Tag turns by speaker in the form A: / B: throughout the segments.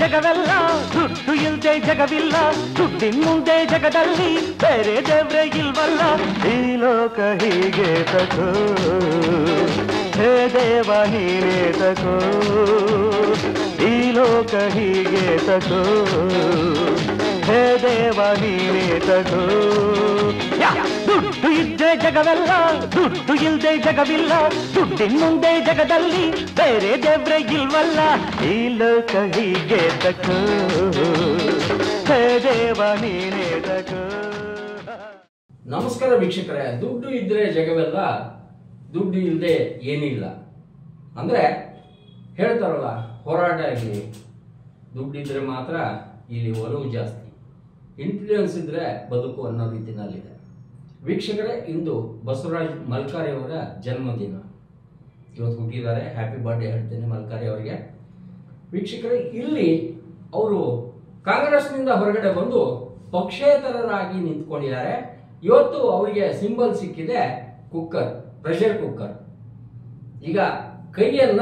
A: ಜಗವೆಲ್ಲ ದುಡ್ಡು ಇಲ್ದೆ ಜಗವಿಲ್ಲ ದುಡ್ಡಿನ ಮುಂದೆ ಜಗದಲ್ಲಿ ಬೇರೆ ದೇವ್ರೆ ಇಲ್ವಲ್ಲ ಈ ಲೋಕ ಹೀಗೆ ತಕೋ ಹೇ ದೇವ ನೀನೇ ತಕೋ ಈ ಲೋಕ ಹೀಗೆ ತಕೋ ಹೇ ದೇವ ನೀನೇ ತಗೋ ದುಡ್ಡು ಇದ್ದೆ ಜಗವೆಲ್ಲ ದುಡ್ಡು ಇಲ್ದೆ ಜಗವಿಲ್ಲ ದುಡ್ಡಿನ ಮುಂದೆ ಜಗದಲ್ಲಿ ಬೇರೆ ದೇವ್ರೆ ಇಲ್ವಲ್ಲ, ಈ ಲೋಕ ಹೀಗೆ ದೇವ, ನೀನೇ
B: ನಮಸ್ಕಾರ ವೀಕ್ಷಕರೇ, ದುಡ್ಡು ಇದ್ರೆ ಜಗವೆಲ್ಲ, ದುಡ್ಡು ಇಲ್ಲದೆ ಏನಿಲ್ಲ. ಅಂದ್ರೆ, ಹೇಳ್ತಾರಲ್ಲ ಹೋರಾಟ ಆಗಲಿ ದುಡ್ಡಿದ್ರೆ ಮಾತ್ರ ಇಲ್ಲಿ ಒಲವು ಜಾಸ್ತಿ. ಇನ್ಫ್ಲೂಯೆನ್ಸ್ ಇದ್ರೆ ಬದುಕು ಅನ್ನೋ ರೀತಿನಲ್ಲಿದೆ. ವೀಕ್ಷಕರೇ, ಇಂದು ಬಸವರಾಜ್ ಮಲ್ಕಾರಿ ಅವರ ಜನ್ಮದಿನ. ಇವತ್ತು ಹುಟ್ಟಿದ್ದಾರೆ. ಹ್ಯಾಪಿ ಬರ್ಡೇ ಹೇಳ್ತೇನೆ ಮಲ್ಕಾರಿ ಅವರಿಗೆ. ವೀಕ್ಷಕರೇ, ಇಲ್ಲಿ ಅವರು ಕಾಂಗ್ರೆಸ್ನಿಂದ ಹೊರಗಡೆ ಬಂದು ಪಕ್ಷೇತರರಾಗಿ ನಿಂತ್ಕೊಂಡಿದ್ದಾರೆ. ಇವತ್ತು ಅವರಿಗೆ ಸಿಂಬಲ್ ಸಿಕ್ಕಿದೆ, ಕುಕ್ಕರ್ ಪ್ರೆಷರ್ ಕುಕ್ಕರ್ ಈಗ ಕೈಯನ್ನ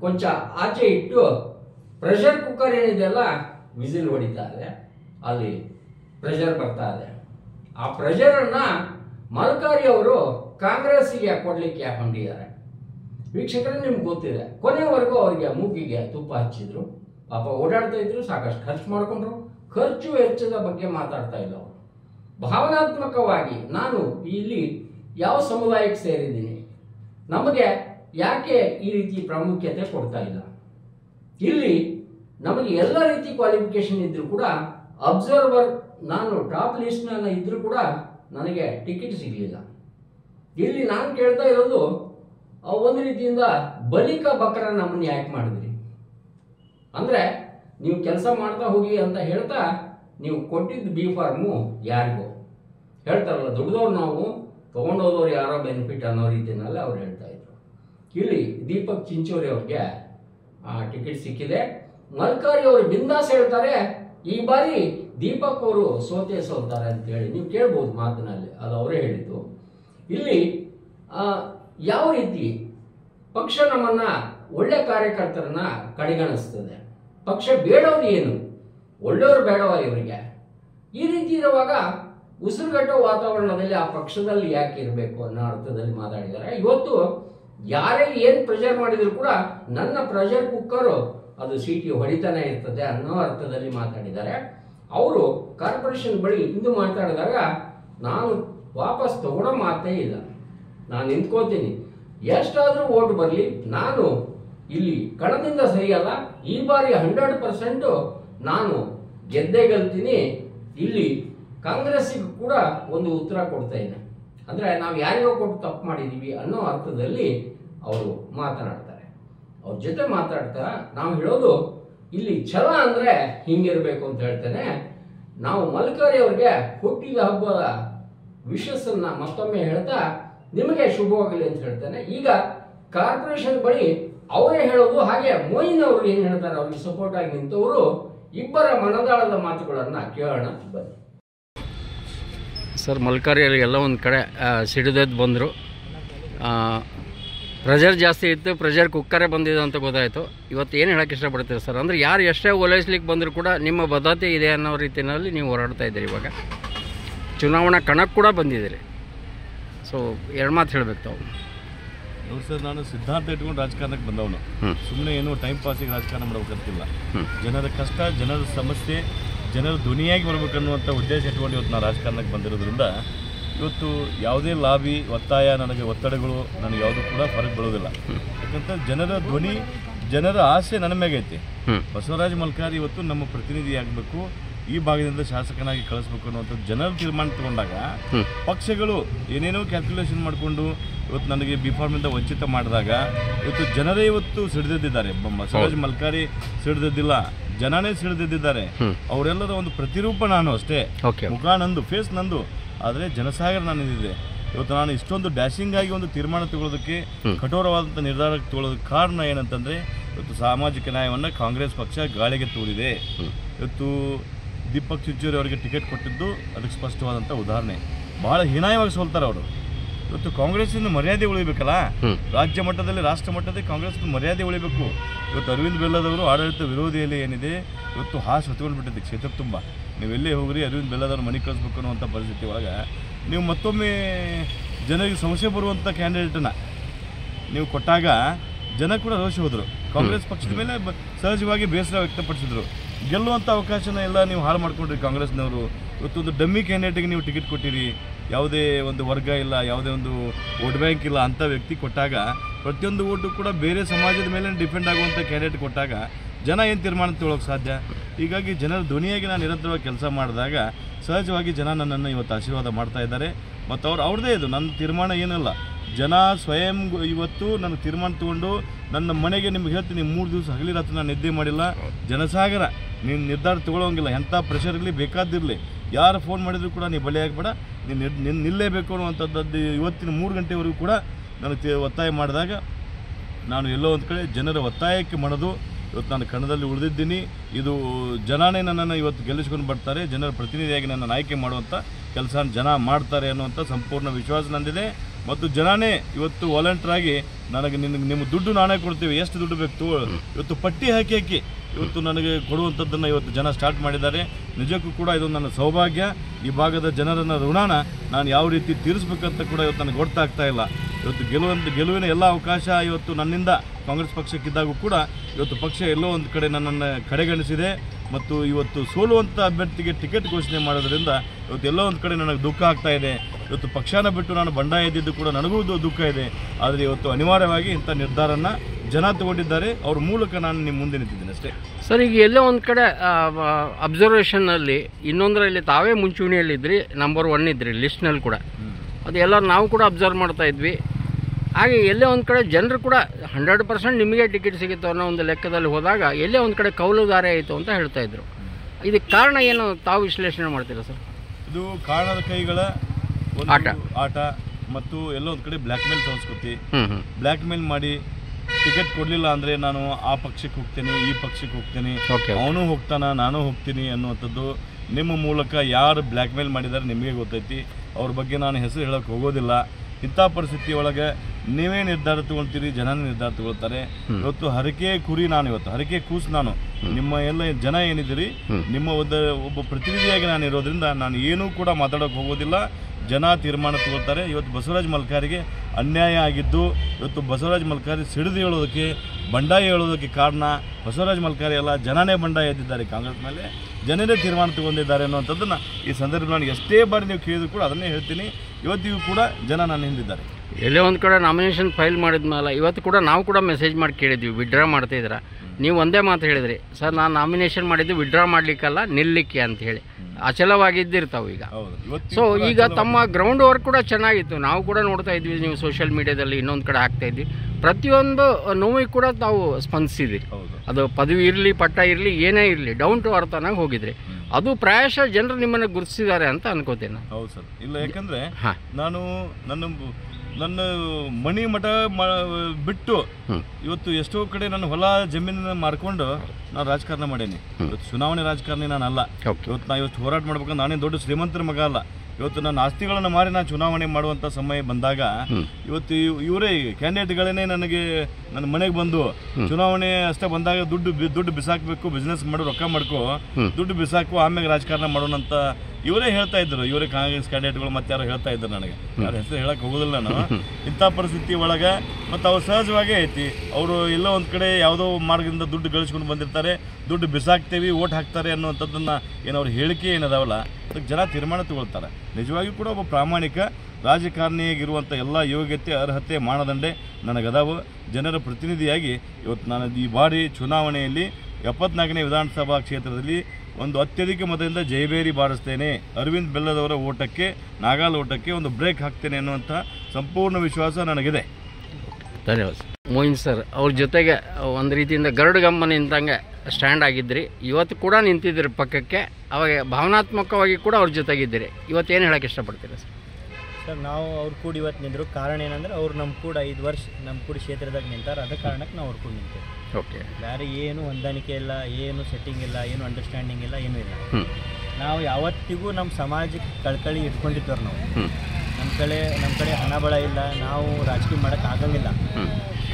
B: ಕೊಂಚ ಆಚೆ ಇಟ್ಟು ಪ್ರೆಷರ್ ಕುಕ್ಕರ್ ಏನಿದೆಯಲ್ಲ ವಿಸಿಲ್ ಹೊಡಿತಾ ಇದೆ. ಅಲ್ಲಿ ಪ್ರೆಷರ್ ಬರ್ತಾ ಇದೆ. ಆ ಪ್ರೆಷರನ್ನ ಮಲ್ಕಾರಿ ಅವರು ಕಾಂಗ್ರೆಸ್ಸಿಗೆ ಕೊಡ್ಲಿಕ್ಕೆ ಹೊಂದಿದ್ದಾರೆ. ವೀಕ್ಷಕರೇ, ನಿಮ್ಗೆ ಗೊತ್ತಿದೆ. ಕೊನೆವರೆಗೂ ಅವರಿಗೆ ಮೂಗಿಗೆ ತುಪ್ಪ ಹಚ್ಚಿದ್ರು. ಪಾಪ ಓಡಾಡ್ತಾ ಇದ್ರು, ಸಾಕಷ್ಟು ಖರ್ಚು ಮಾಡಿಕೊಂಡ್ರು. ಖರ್ಚು ವೆಚ್ಚದ ಬಗ್ಗೆ ಮಾತಾಡ್ತಾ ಇಲ್ಲ ಅವರು. ಭಾವನಾತ್ಮಕವಾಗಿ ನಾನು ಇಲ್ಲಿ ಯಾವ ಸಮುದಾಯಕ್ಕೆ ಸೇರಿದ್ದೀನಿ? ನಮಗೆ ಯಾಕೆ ಈ ರೀತಿ ಪ್ರಾಮುಖ್ಯತೆ ಕೊಡ್ತಾ ಇಲ್ಲ? ಇಲ್ಲಿ ನಮಗೆ ಎಲ್ಲ ರೀತಿ ಕ್ವಾಲಿಫಿಕೇಶನ್ ಇದ್ರೂ ಕೂಡ ಅಬ್ಸರ್ವರ್ ನಾನು ಟಾಪ್ ಲಿಸ್ಟ್ನಲ್ಲಿ ಇದ್ರೂ ಕೂಡ ನನಗೆ ಟಿಕೆಟ್ ಸಿಗಲಿಲ್ಲ. ಇಲ್ಲಿ ನಾನು ಕೇಳ್ತಾ ಇರೋದು ಒಂದು ರೀತಿಯಿಂದ ಬಲಿಕ ಬಕರ ನಮ್ಮನ್ನು ಯಾಕೆ ಮಾಡಿದ್ರಿ? ಅಂದ್ರೆ ನೀವು ಕೆಲಸ ಮಾಡ್ತಾ ಹೋಗಿ ಅಂತ ಹೇಳ್ತಾ ನೀವು ಕೊಟ್ಟಿದ್ದ ಬಿ ಫಾರ್ಮು ಯಾರಿಗೂ. ಹೇಳ್ತಾರಲ್ಲ ದುಡ್ದವ್ರು ನಾವು, ತಗೊಂಡೋದವ್ರು ಯಾರೋ ಬೆನಿಫಿಟ್ ಅನ್ನೋ ರೀತಿಯಲ್ಲಿ ಅವ್ರು ಹೇಳ್ತಾ ಇದ್ರು. ಇಲ್ಲಿ ದೀಪಕ್ ಚಿಂಚೋರಿ ಅವ್ರಿಗೆ ಆ ಟಿಕೆಟ್ ಸಿಕ್ಕಿದೆ. ಮಲ್ಕಾರಿ ಅವರು ಬಿಂದಾಸ್ ಹೇಳ್ತಾರೆ, ಈ ಬಾರಿ ದೀಪಕ್ ಅವರು ಸೋತೆ ಸೋತಾರೆ ಅಂತ ಹೇಳಿ ನೀವು ಕೇಳ್ಬೋದು ಮಾತಿನಲ್ಲಿ, ಅದು ಅವರೇ ಹೇಳಿದ್ದು. ಇಲ್ಲಿ ಯಾವ ರೀತಿ ಪಕ್ಷ ನಮ್ಮನ್ನ ಒಳ್ಳೆ ಕಾರ್ಯಕರ್ತರನ್ನ ಕಡೆಗಣಿಸ್ತದೆ? ಪಕ್ಷ ಬೇಡವ್ರು ಏನು? ಒಳ್ಳೆಯವರು ಬೇಡವ ಇವರಿಗೆ? ಈ ರೀತಿ ಇರುವಾಗ ಉಸಿರುಗಟ್ಟೋ ವಾತಾವರಣದಲ್ಲಿ ಆ ಪಕ್ಷದಲ್ಲಿ ಯಾಕೆ ಇರಬೇಕು ಅನ್ನೋ ಅರ್ಥದಲ್ಲಿ ಮಾತಾಡಿದ್ದಾರೆ. ಇವತ್ತು ಯಾರೇ ಏನು ಪ್ರೆಷರ್ ಮಾಡಿದ್ರು ಕೂಡ ನನ್ನ ಪ್ರೆಷರ್ ಕುಕ್ಕರು ಅದು ಸೀಟಿ ಹೊಡಿತಾನೆ ಇರ್ತದೆ ಅನ್ನೋ ಅರ್ಥದಲ್ಲಿ ಮಾತಾಡಿದ್ದಾರೆ. ಅವರು ಕಾರ್ಪೊರೇಷನ್ ಬಳಿ ಇಂದು ಮಾತಾಡಿದಾಗ ನಾನು ವಾಪಸ್ ತಗೊಳ್ಳೋ ಮಾತೇ ಇಲ್ಲ. ನಾನು ನಿಂತ್ಕೋತೀನಿ ಎಷ್ಟಾದರೂ ಓಟ್ ಬರಲಿ, ನಾನು ಇಲ್ಲಿ ಕಣದಿಂದ ಸರಿಯಲ್ಲ, ಈ ಬಾರಿ ಹಂಡ್ರೆಡ್ ಪರ್ಸೆಂಟು ನಾನು ಗೆದ್ದೇ ಗೆಲ್ತೀನಿ. ಇಲ್ಲಿ ಕಾಂಗ್ರೆಸ್ಸಿಗೂ ಕೂಡ ಒಂದು ಉತ್ತರ ಕೊಡ್ತಾ ಇದ್ದೆ. ಅಂದರೆ ನಾವು ಯಾರಿಗೋ ಕೊಟ್ಟು ತಪ್ಪು ಮಾಡಿದ್ದೀವಿ ಅನ್ನೋ ಅರ್ಥದಲ್ಲಿ ಅವರು ಮಾತನಾಡ್ತಾರೆ. ಅವ್ರ ಜೊತೆ ಮಾತಾಡ್ತಾ ನಾವು ಹೇಳೋದು ಇಲ್ಲಿ ಛಲ ಅಂದರೆ ಹಿಂಗಿರಬೇಕು ಅಂತ ಹೇಳ್ತೇನೆ. ನಾವು ಮಲ್ಕಾರಿ ಅವ್ರಿಗೆ ಹುಟ್ಟಿದ ಹಬ್ಬದ ವಿಶಸ್ಸನ್ನ ಮತ್ತೊಮ್ಮೆ ಹೇಳ್ತಾ ನಿಮಗೆ ಶುಭವಾಗಲಿ ಅಂತ ಹೇಳ್ತೇನೆ. ಈಗ ಕಾರ್ಪೊರೇಷನ್ ಬಳಿ ಅವರೇ ಹೇಳೋದು ಹಾಗೆ ಮೊಯಿನ್ ಅವರು ಏನ್ ಹೇಳ್ತಾರೆ, ಅವ್ರಿಗೆ ಸಪೋರ್ಟ್ ಆಗಿ ನಿಂತವರು ಇಬ್ಬರ ಮನದಾಳದ ಮಾತುಗಳನ್ನ ಕೇಳೋಣ. ಬನ್ನಿ.
C: ಸರ್, ಮಲ್ಕಾರಿಯಲ್ಲಿ ಎಲ್ಲ ಒಂದು ಕಡೆ ಸಿಡಿದದ್ದು ಬಂದರು. ಪ್ರೆಷರ್ ಜಾಸ್ತಿ ಇತ್ತು ಪ್ರೆಷರ್ ಕುಕ್ಕರೇ ಬಂದಿದೆ ಅಂತ ಗೊತ್ತಾಯಿತು. ಇವತ್ತು ಏನು ಹೇಳಕ್ಕೆ ಇಷ್ಟಪಡ್ತೀರಿ ಸರ್? ಅಂದರೆ ಯಾರು ಎಷ್ಟೇ ಓಲೈಸ್ಲಿಕ್ಕೆ ಬಂದರೂ ಕೂಡ ನಿಮ್ಮ ಬದ್ಧತೆ ಇದೆ ಅನ್ನೋ ರೀತಿಯಲ್ಲಿ ನೀವು ಹೋರಾಡ್ತಾ ಇದ್ದೀರಿ ಇವಾಗ. ಚುನಾವಣಾ ಕಣಕ್ಕೆ ಕೂಡ ಬಂದಿದ್ದೀರಿ. ಸೊ ಎರಡು ಮಾತು ಹೇಳಬೇಕು ತಾವು.
D: ಅವ್ರು ಸರ್ ನಾನು ಸಿದ್ಧಾಂತ ಇಟ್ಕೊಂಡು ರಾಜಕಾರಣಕ್ಕೆ ಬಂದವನು. ಸುಮ್ಮನೆ ಏನು ಟೈಮ್ ಪಾಸಿಗೆ ರಾಜಕಾರಣ ಮಾಡಬೇಕಂತಿಲ್ಲ. ಜನರ ಕಷ್ಟ ಜನರ ಸಮಸ್ಯೆ ಜನರ ಧ್ವನಿಯಾಗಿ ಬರಬೇಕನ್ನುವಂಥ ಉದ್ದೇಶ ಇಟ್ಕೊಂಡು ಇವತ್ತು ನಾನು ರಾಜಕಾರಣಕ್ಕೆ ಬಂದಿರೋದ್ರಿಂದ ಇವತ್ತು ಯಾವುದೇ ಲಾಬಿ ಒತ್ತಾಯ ನನಗೆ ಒತ್ತಡಗಳು ನನಗೆ ಯಾವುದು ಕೂಡ ಹೊರಗೆ ಬರೋದಿಲ್ಲ ಯಾಕಂತ ಜನರ ಧ್ವನಿ ಜನರ ಆಸೆ ನನ್ನ ಮ್ಯಾಗೈತಿ
C: ಹ್ಞೂ
D: ಬಸವರಾಜ ಮಲ್ಕಾರಿ ಇವತ್ತು ನಮ್ಮ ಪ್ರತಿನಿಧಿ ಆಗಬೇಕು. ಈ ಭಾಗದಿಂದ ಶಾಸಕನಾಗಿ ಕಳಿಸ್ಬೇಕು ಅನ್ನುವಂಥ ಜನರ ತೀರ್ಮಾನ ತಗೊಂಡಾಗ ಪಕ್ಷಗಳು ಏನೇನೋ ಕ್ಯಾಲ್ಕುಲೇಷನ್ ಮಾಡಿಕೊಂಡು ಇವತ್ತು ನನಗೆ ಬಿ ಫಾರ್ಮಿಂದ ವಂಚಿತ ಮಾಡಿದಾಗ ಇವತ್ತು ಜನರೇ ಇವತ್ತು ಸಿಡಿದಿದ್ದಾರೆ ಬಸವರಾಜ್ ಮಲ್ಕಾರಿ ಸಿಡಿದಿದ್ದಿಲ್ಲ. ಜನನೇ ಸಿಡಿದಿದ್ದಾರೆ ಅವರೆಲ್ಲರ ಒಂದು ಪ್ರತಿರೂಪ ನಾನು ಅಷ್ಟೇ. ಮುಖ ನಂದು ಫೇಸ್ ನಂದು. ಆದರೆ ಜನಸಾಗರ ನನ್ನದಿದೆ ಇವತ್ತು ನಾನು ಇಷ್ಟೊಂದು ಡ್ಯಾಶಿಂಗ್ ಆಗಿ ಒಂದು ತೀರ್ಮಾನ ತಗೊಳ್ಳೋದಕ್ಕೆ. ಕಠೋರವಾದಂಥ ನಿರ್ಧಾರ ತಗೊಳ್ಳೋದಕ್ಕೆ ಕಾರಣ ಏನಂತಂದರೆ ಇವತ್ತು ಸಾಮಾಜಿಕ ನ್ಯಾಯವನ್ನು ಕಾಂಗ್ರೆಸ್ ಪಕ್ಷ ಗಾಳಿಗೆ ತೂರಿದೆ. ಇವತ್ತು ದೀಪಕ್ ಚುಚ್ಚೂರಿ ಅವರಿಗೆ ಟಿಕೆಟ್ ಕೊಟ್ಟಿದ್ದು ಅದಕ್ಕೆ ಸ್ಪಷ್ಟವಾದಂಥ ಉದಾಹರಣೆ. ಬಹಳ ಹೀನಾಯವಾಗಿ ಸೋಲ್ತಾರೆ ಅವರು. ಇವತ್ತು ಕಾಂಗ್ರೆಸ್ಸಿನ ಮರ್ಯಾದೆ ಉಳಿಬೇಕಲ್ಲ? ರಾಜ್ಯ ಮಟ್ಟದಲ್ಲಿ ರಾಷ್ಟ್ರ ಮಟ್ಟದಲ್ಲಿ ಕಾಂಗ್ರೆಸ್ ಮರ್ಯಾದೆ ಉಳಿಬೇಕು. ಇವತ್ತು ಅರವಿಂದ್ ಬೆಲ್ಲದವರು ಆಡಳಿತ ವಿರೋಧಿಯಲ್ಲಿ ಏನಿದೆ ಇವತ್ತು ಹಾಸು ಹೊತ್ಕೊಂಡು ಬಿಟ್ಟಿದೆ ಕ್ಷೇತ್ರ ತುಂಬ. ನೀವೆಲ್ಲೇ ಹೋಗ್ರಿ ಅರವಿಂದ್ ಬೆಲ್ಲದವ್ರು ಮನೆ ಕಳಿಸ್ಬೇಕು ಅನ್ನುವಂಥ ಪರಿಸ್ಥಿತಿ ಒಳಗೆ ನೀವು ಮತ್ತೊಮ್ಮೆ ಜನರಿಗೆ ಸಮಸ್ಯೆ ಬರುವಂಥ ಕ್ಯಾಂಡಿಡೇಟನ್ನು ನೀವು ಕೊಟ್ಟಾಗ ಜನ ಕೂಡ ರೋಷ ಹೋದರು. ಕಾಂಗ್ರೆಸ್ ಪಕ್ಷದ ಮೇಲೆ ಸಹಜವಾಗಿ ಬೇಸರ ವ್ಯಕ್ತಪಡಿಸಿದ್ರು. ಗೆಲ್ಲುವಂಥ ಅವಕಾಶನ ಎಲ್ಲ ನೀವು ಹಾಳು ಮಾಡ್ಕೊಂಡ್ರಿ ಕಾಂಗ್ರೆಸ್ನವರು. ಇವತ್ತೊಂದು ಡಮ್ಮಿ ಕ್ಯಾಂಡಿಡೇಟಿಗೆ ನೀವು ಟಿಕೆಟ್ ಕೊಟ್ಟಿರಿ. ಯಾವುದೇ ಒಂದು ವರ್ಗ ಇಲ್ಲ ಯಾವುದೇ ಒಂದು ವೋಟ್ ಬ್ಯಾಂಕ್ ಇಲ್ಲ ಅಂಥ ವ್ಯಕ್ತಿ ಕೊಟ್ಟಾಗ ಪ್ರತಿಯೊಂದು ಓಟು ಕೂಡ ಬೇರೆ ಸಮಾಜದ ಮೇಲೆ ಡಿಪೆಂಡ್ ಆಗುವಂಥ ಕ್ಯಾಂಡಿಡೇಟ್ ಕೊಟ್ಟಾಗ ಜನ ಏನು ತೀರ್ಮಾನ ತಗೊಳ್ಳೋಕೆ ಸಾಧ್ಯ? ಹೀಗಾಗಿ ಜನರ ಧ್ವನಿಯಾಗಿ ನಾನು ನಿರಂತರವಾಗಿ ಕೆಲಸ ಮಾಡಿದಾಗ ಸಹಜವಾಗಿ ಜನ ನನ್ನನ್ನು ಇವತ್ತು ಆಶೀರ್ವಾದ ಮಾಡ್ತಾ ಇದ್ದಾರೆ. ಮತ್ತು ಅವ್ರು ಅವ್ರದ್ದೇ ಇದು, ನನ್ನ ತೀರ್ಮಾನ ಏನಲ್ಲ. ಜನ ಸ್ವಯಂ ಇವತ್ತು ನನ್ನ ತೀರ್ಮಾನ ತಗೊಂಡು ನನ್ನ ಮನೆಗೆ ನಿಮ್ಗೆ ಹೇಳ್ತೀನಿ, ಮೂರು ದಿವಸ ಹಗಲಿ ರಾತ್ರಿ ನಾನು ನಿದ್ದೆ ಮಾಡಿಲ್ಲ. ಜನಸಾಗರ, ನೀನು ನಿರ್ಧಾರ ತಗೊಳ್ಳೋಂಗಿಲ್ಲ ಎಂಥ ಪ್ರೆಷರ್ ಇರಲಿ, ಬೇಕಾದಿರಲಿ. ಯಾರು ಫೋನ್ ಮಾಡಿದ್ರು ಕೂಡ ನೀವು ಬಲಿಯಾಗಬೇಡ ನೀನು ನಿನ್ನ ನಿಲ್ಲೇಬೇಕು ಅನ್ನುವಂಥದ್ದು ಇವತ್ತಿನ ಮೂರು ಗಂಟೆವರೆಗೂ ಕೂಡ ನನಗೆ ಒತ್ತಾಯ ಮಾಡಿದಾಗ ನಾನು ಎಲ್ಲೋ ಒಂದು ಕಡೆ ಜನರ ಒತ್ತಾಯಕ್ಕೆ ಮಣದು. ಇವತ್ತು ನಾನು ಕಣದಲ್ಲಿ ಉಳಿದಿದ್ದೀನಿ. ಇದು ಜನನೇ ನನ್ನನ್ನು ಇವತ್ತು ಗೆಲ್ಲಿಸ್ಕೊಂಡು ಬರ್ತಾರೆ. ಜನರ ಪ್ರತಿನಿಧಿಯಾಗಿ ನನ್ನನ್ನು ಆಯ್ಕೆ ಮಾಡುವಂಥ ಕೆಲಸ ಜನ ಮಾಡ್ತಾರೆ ಅನ್ನುವಂಥ ಸಂಪೂರ್ಣ ವಿಶ್ವಾಸ ನಂದಿದೆ. ಮತ್ತು ಜನನೇ ಇವತ್ತು ವಾಲಂಟ್ರಾಗಿ ನನಗೆ ನಿನಗೆ ನಿಮ್ಮ ದುಡ್ಡು ನಾನೇ ಕೊಡ್ತೀವಿ. ಎಷ್ಟು ದುಡ್ಡು ಬೇಕು ಇವತ್ತು ಪಟ್ಟಿ ಹಾಕಿ ಹಾಕಿ ಇವತ್ತು ನನಗೆ ಕೊಡುವಂಥದ್ದನ್ನು ಇವತ್ತು ಜನ ಸ್ಟಾರ್ಟ್ ಮಾಡಿದ್ದಾರೆ. ನಿಜಕ್ಕೂ ಕೂಡ ಇದು ನನ್ನ ಸೌಭಾಗ್ಯ. ಈ ಭಾಗದ ಜನರನ್ನು ಋಣಾನ ನಾನು ಯಾವ ರೀತಿ ತೀರಿಸ್ಬೇಕಂತ ಕೂಡ ಇವತ್ತು ನನಗೆ ಗೊತ್ತಾಗ್ತಾ ಇಲ್ಲ. ಇವತ್ತು ಗೆಲುವಂತ, ಗೆಲುವಿನ ಎಲ್ಲ ಅವಕಾಶ ಇವತ್ತು ನನ್ನಿಂದ ಕಾಂಗ್ರೆಸ್ ಪಕ್ಷಕ್ಕಿದ್ದಾಗೂ ಕೂಡ ಇವತ್ತು ಪಕ್ಷ ಎಲ್ಲೋ ಒಂದು ಕಡೆ ನನ್ನನ್ನು ಕಡೆಗಣಿಸಿದೆ ಮತ್ತು ಇವತ್ತು ಸೋಲುವಂಥ ಅಭ್ಯರ್ಥಿಗೆ ಟಿಕೆಟ್ ಘೋಷಣೆ ಮಾಡೋದ್ರಿಂದ ಇವತ್ತು ಎಲ್ಲೋ ಒಂದು ಕಡೆ ನನಗೆ ದುಃಖ ಆಗ್ತಾ ಇದೆ. ಇವತ್ತು ಪಕ್ಷನ ಬಿಟ್ಟು ನಾನು ಬಂಡಾಯ ಇದ್ದಿದ್ದು ಕೂಡ ನನಗೂ ದುಃಖ ಇದೆ. ಆದರೆ ಇವತ್ತು ಅನಿವಾರ್ಯವಾಗಿ ಇಂಥ ನಿರ್ಧಾರನ ಜನ ತಗೊಂಡಿದ್ದಾರೆ. ಅವ್ರ ಮೂಲಕ ನಾನು ನಿಮ್ಮ ಮುಂದೆ ನಿಂತಿದ್ದೀನಿ ಅಷ್ಟೇ.
B: ಸರ್ ಈಗ ಎಲ್ಲೋ ಒಂದು ಕಡೆ ಅಬ್ಸರ್ವೇಷನ್ನಲ್ಲಿ ಇನ್ನೊಂದರಲ್ಲಿ ತಾವೇ ಮುಂಚೂಣಿಯಲ್ಲಿದ್ದಿರಿ ನಂಬರ್ ಒನ್ ಇದ್ರಿ ಲಿಸ್ಟ್ನಲ್ಲಿ ಕೂಡ. ಅದೆಲ್ಲ ನಾವು ಕೂಡ ಅಬ್ಸರ್ವ್ ಮಾಡ್ತಾ ಇದ್ವಿ. ಹಾಗೆ ಎಲ್ಲೇ ಒಂದು ಕಡೆ ಜನರು ಕೂಡ ಹಂಡ್ರೆಡ್ ಪರ್ಸೆಂಟ್ ನಿಮಗೆ ಟಿಕೆಟ್ ಸಿಗುತ್ತೆ ಅನ್ನೋ ಒಂದು ಲೆಕ್ಕದಲ್ಲಿ ಹೋದಾಗ ಎಲ್ಲೇ ಒಂದು ಕಡೆ ಕೌಲುದಾರೆ ಆಯಿತು ಅಂತ ಹೇಳ್ತಾ ಇದ್ರು. ಇದಕ್ಕೆ ಕಾರಣ ಏನು ತಾವು ವಿಶ್ಲೇಷಣೆ ಮಾಡ್ತೀರಾ ಸರ್?
D: ಇದು ಕಾರಣದ ಕೈಗಳ
B: ಆಟ.
D: ಆಟ ಮತ್ತು ಎಲ್ಲೋ ಒಂದು ಕಡೆ ಬ್ಲ್ಯಾಕ್ ಮೇಲ್ ಸಂಸ್ಕೃತಿ ಬ್ಲ್ಯಾಕ್ ಮೇಲ್ ಮಾಡಿ ಟಿಕೆಟ್ ಕೊಡಲಿಲ್ಲ ಅಂದರೆ ನಾನು ಆ ಪಕ್ಷಕ್ಕೆ ಹೋಗ್ತೀನಿ ಈ ಪಕ್ಷಕ್ಕೆ ಹೋಗ್ತೀನಿ. ಅವನು ಹೋಗ್ತಾನ ನಾನು ಹೋಗ್ತೀನಿ ಅನ್ನುವಂಥದ್ದು ನಿಮ್ಮ ಮೂಲಕ ಯಾರು ಬ್ಲ್ಯಾಕ್ ಮೇಲ್ ಮಾಡಿದ್ದಾರೆ ನಿಮಗೆ ಗೊತ್ತೈತಿ. ಅವ್ರ ಬಗ್ಗೆ ನಾನು ಹೆಸರು ಹೇಳೋಕ್ಕೆ ಹೋಗೋದಿಲ್ಲ. ಇಂಥ ಪರಿಸ್ಥಿತಿ ಒಳಗೆ ನೀವೇ ನಿರ್ಧಾರ ತಗೊಳ್ತೀರಿ ಜನನೇ ನಿರ್ಧಾರ ತಗೊಳ್ತಾರೆ. ಇವತ್ತು ಹರಕೆ ಕುರಿ ನಾನು ಇವತ್ತು ಹರಕೆ ಕೂಸು ನಾನು. ನಿಮ್ಮ ಎಲ್ಲ ಜನ ಏನಿದ್ದೀರಿ ನಿಮ್ಮ ಒಬ್ಬ ಒಬ್ಬ ಪ್ರತಿನಿಧಿಯಾಗಿ ನಾನು ಇರೋದ್ರಿಂದ ನಾನು ಏನೂ ಕೂಡ ಮಾತಾಡೋಕೆ ಹೋಗೋದಿಲ್ಲ. ಜನ ತೀರ್ಮಾನ ತಗೊಳ್ತಾರೆ. ಇವತ್ತು ಬಸವರಾಜ್ ಮಲ್ಕಾರಿಗೆ ಅನ್ಯಾಯ ಆಗಿದ್ದು ಇವತ್ತು ಬಸವರಾಜ್ ಮಲ್ಕಾರಿ ಸಿಡಿದು ಹೇಳೋದಕ್ಕೆ ಬಂಡಾಯ ಹೇಳೋದಕ್ಕೆ ಕಾರಣ ಬಸವರಾಜ ಮಲ್ಕಾರಿ ಅಲ್ಲ. ಜನನೇ ಬಂಡಾಯ ಎದ್ದಿದ್ದಾರೆ ಕಾಂಗ್ರೆಸ್ ಮೇಲೆ. ಜನರೇ ತೀರ್ಮಾನ ತಗೊಂಡಿದ್ದಾರೆ ಅನ್ನುವಂಥದ್ದನ್ನು ಈ ಸಂದರ್ಭ ನಾನು ಎಷ್ಟೇ ಬಾರಿ ನೀವು ಕೇಳಿದ್ರು ಕೂಡ ಅದನ್ನೇ ಹೇಳ್ತೀನಿ. ಇವತ್ತಿಗೂ ಕೂಡ ಜನ ನಾನು ಹಿಂದಿದ್ದಾರೆ.
B: ಎಲ್ಲೇ ಒಂದು ಕಡೆ ನಾಮಿನೇಷನ್ ಫೈಲ್ ಮಾಡಿದ್ಮೇಲೆ ಇವತ್ತು ಕೂಡ ನಾವು ಕೂಡ ಮೆಸೇಜ್ ಮಾಡಿ ಕೇಳಿದ್ವಿ ವಿಡ್ರಾ ಮಾಡ್ತಿದ್ದೀರ ನೀವು ಒಂದೇ ಮಾತು ಹೇಳಿದ್ರಿ ಸರ್ ನಾನು ನಾಮಿನೇಷನ್ ಮಾಡಿದ್ದು ವಿಡ್ರಾ ಮಾಡಲಿಕ್ಕಲ್ಲ ನಿಲ್ಲಿಕ್ಕೆ ಅಂತ ಹೇಳಿ. ಅಚಲವಾಗಿದ್ದಿರ್ತಾವೆ ಈಗ. ಸೊ ಈಗ ತಮ್ಮ ಗ್ರೌಂಡ್ ವರ್ಕ್ ಕೂಡ ಚೆನ್ನಾಗಿತ್ತು. ನಾವು ಕೂಡ ನೋಡ್ತಾ ಇದ್ವಿ ನೀವು ಸೋಷಿಯಲ್ ಮೀಡಿಯಾದಲ್ಲಿ ಇನ್ನೊಂದು ಕಡೆ ಹಾಕ್ತಾ ಇದ್ವಿ. ಪ್ರತಿಯೊಂದು ನೋವಿಗೆ ಕೂಡ ತಾವು ಸ್ಪಂದಿಸಿದಿರಿ. ಅದು ಪದವಿ ಇರಲಿ ಪಟ್ಟ ಇರಲಿ ಏನೇ ಇರಲಿ ಡೌನ್ ಟು ಅರ್ಥನಾಗಿ ಹೋಗಿದ್ರಿ. ಅದು ಪ್ರಾಯಶಃ ಜನರು ನಿಮ್ಮನ್ನು ಗುರುತಿಸಿದ್ದಾರೆ ಅಂತ ಅನ್ಕೋತೇನೆ
D: ಹೌದು ಸರ್. ಇಲ್ಲ ಯಾಕಂದ್ರೆ ನಾನು ನನ್ನ ನನ್ನ ಮಣಿ ಮಠ ಬಿಟ್ಟು ಇವತ್ತು ಎಷ್ಟೋ ಕಡೆ ನನ್ನ ಹೊಲ ಜಮೀನ ಮಾರ್ಕೊಂಡು ನಾನು ರಾಜಕಾರಣ ಮಾಡೇನಿ. ಇವತ್ತು ಚುನಾವಣೆ ರಾಜಕಾರಣಿ ನಾನು ಅಲ್ಲ ಇವತ್ತು ನಾ ಇವತ್ತು ಹೋರಾಟ ಮಾಡ್ಬೇಕಂದ್ರೆ ನಾನೇ ದೊಡ್ಡ ಶ್ರೀಮಂತರ ಮಗ ಅಲ್ಲ. ಇವತ್ತು ನನ್ನ ಆಸ್ತಿಗಳನ್ನು ಮಾರಿ ನಾನು ಚುನಾವಣೆ ಮಾಡುವಂಥ ಸಮಯ ಬಂದಾಗ ಇವತ್ತು ಇವರೇ ಕ್ಯಾಂಡಿಡೇಟ್ಗಳೇ ನನಗೆ ನನ್ನ ಮನೆಗೆ ಬಂದು ಚುನಾವಣೆ ಅಷ್ಟೇ ಬಂದಾಗ ದುಡ್ಡು ದುಡ್ಡು ಬಿಸಾಕಬೇಕು ಬಿಸ್ನೆಸ್ ಮಾಡು ರೊಕ್ಕ ಮಾಡ್ಕೋ. ದುಡ್ಡು ಬಿಸಾಕು ಆಮೇಲೆ ರಾಜಕಾರಣ ಮಾಡೋಣ ಅಂತ ಇವರೇ ಹೇಳ್ತಾ ಇದ್ರು ಇವರೇ ಕಾಂಗ್ರೆಸ್ ಕ್ಯಾಂಡಿಡೇಟ್ಗಳು ಮತ್ತೆ ಯಾರು ಹೇಳ್ತಾ ಇದ್ರು ನನಗೆ. ಯಾರ ಹೆಸರು ಹೇಳಕ್ ಹೋಗೋದಿಲ್ಲ ನಾನು. ಇಂಥ ಪರಿಸ್ಥಿತಿ ಒಳಗೆ ಮತ್ತು ಅವ್ರು ಸಹಜವಾಗೇ ಐತಿ. ಅವರು ಎಲ್ಲೋ ಒಂದು ಕಡೆ ಯಾವುದೋ ಮಾರ್ಗದಿಂದ ದುಡ್ಡು ಗಳಿಸ್ಕೊಂಡು ಬಂದಿರ್ತಾರೆ ದುಡ್ಡು ಬಿಸಾಕ್ತೇವಿ ಓಟ್ ಹಾಕ್ತಾರೆ ಅನ್ನೋವಂಥದ್ದನ್ನು ಏನು ಅವ್ರ ಹೇಳಿಕೆ ಏನದಾವಲ್ಲ ಅದಕ್ಕೆ ಜನ ತೀರ್ಮಾನ ತಗೊಳ್ತಾರೆ. ನಿಜವಾಗಿಯೂ ಕೂಡ ಒಬ್ಬ ಪ್ರಾಮಾಣಿಕ ರಾಜಕಾರಣಿಯಾಗಿರುವಂಥ ಎಲ್ಲ ಯೋಗ್ಯತೆ ಅರ್ಹತೆ ಮಾನದಂಡೆ ನನಗದಾವು. ಜನರ ಪ್ರತಿನಿಧಿಯಾಗಿ ಇವತ್ತು ನಾನು ಈ ಬಾರಿ ಚುನಾವಣೆಯಲ್ಲಿ ಎಪ್ಪತ್ನಾಲ್ಕನೇ ವಿಧಾನಸಭಾ ಕ್ಷೇತ್ರದಲ್ಲಿ ಒಂದು ಅತ್ಯಧಿಕ ಮತದಿಂದ ಜಯಬೇರಿ ಬಾರಿಸ್ತೇನೆ. ಅರವಿಂದ್ ಬೆಲ್ಲದವರ ಓಟಕ್ಕೆ ನಾಗಾಲ್ ಓಟಕ್ಕೆ ಒಂದು ಬ್ರೇಕ್ ಹಾಕ್ತೇನೆ ಅನ್ನುವಂಥ ಸಂಪೂರ್ಣ ವಿಶ್ವಾಸ ನನಗಿದೆ.
B: ಧನ್ಯವಾದ. ಸರ್ ಮೋಹಿನ್ ಸರ್ ಅವ್ರ ಜೊತೆಗೆ ಒಂದು ರೀತಿಯಿಂದ ಗರುಡಗಮ್ಮ ನಿಂತಂಗೆ ಸ್ಟ್ಯಾಂಡ್ ಆಗಿದ್ರಿ ಇವತ್ತು ಕೂಡ ನಿಂತಿದ್ದೀರಿ ಪಕ್ಕಕ್ಕೆ. ಅವಾಗ ಭಾವನಾತ್ಮಕವಾಗಿ ಕೂಡ ಅವ್ರ ಜೊತೆಗಿದ್ದೀರಿ. ಇವತ್ತು ಏನು ಹೇಳಕ್ಕೆ ಇಷ್ಟಪಡ್ತೀರಾ ಸರ್?
E: ಸರ್ ನಾವು ಅವ್ರು ಕೂಡ ಇವತ್ತು ನಿಂದರು. ಕಾರಣ ಏನಂದ್ರೆ ಅವ್ರು ನಮ್ಮ ಕೂಡ ಐದು ವರ್ಷ ನಮ್ಮ ಕೂಡ ಕ್ಷೇತ್ರದಾಗ ನಿಂತಾರೆ. ಅದ ಕಾರಣಕ್ಕೆ ನಾವು ಅವ್ರ ಕೂಡ ನಿಂತೇವೆ.
B: ಓಕೆ
E: ಬೇರೆ ಏನು ಹೊಂದಾಣಿಕೆ ಇಲ್ಲ ಏನು ಸೆಟ್ಟಿಂಗ್ ಇಲ್ಲ ಏನು ಅಂಡರ್ಸ್ಟ್ಯಾಂಡಿಂಗ್ ಇಲ್ಲ ಏನೂ ಇಲ್ಲ. ನಾವು ಯಾವತ್ತಿಗೂ ನಮ್ಮ ಸಮಾಜಕ್ಕೆ ಕಳ್ಕಳಿ ಇಟ್ಕೊಂಡಿದ್ದವ್ರು ನಾವು. ನಮ್ಮ ಕಡೆ ನಮ್ಮ ಕಡೆ ಹಣ ಬಳ ಇಲ್ಲ ನಾವು ರಾಜಕೀಯ ಮಾಡಕ್ಕೆ ಆಗಂಗಿಲ್ಲ.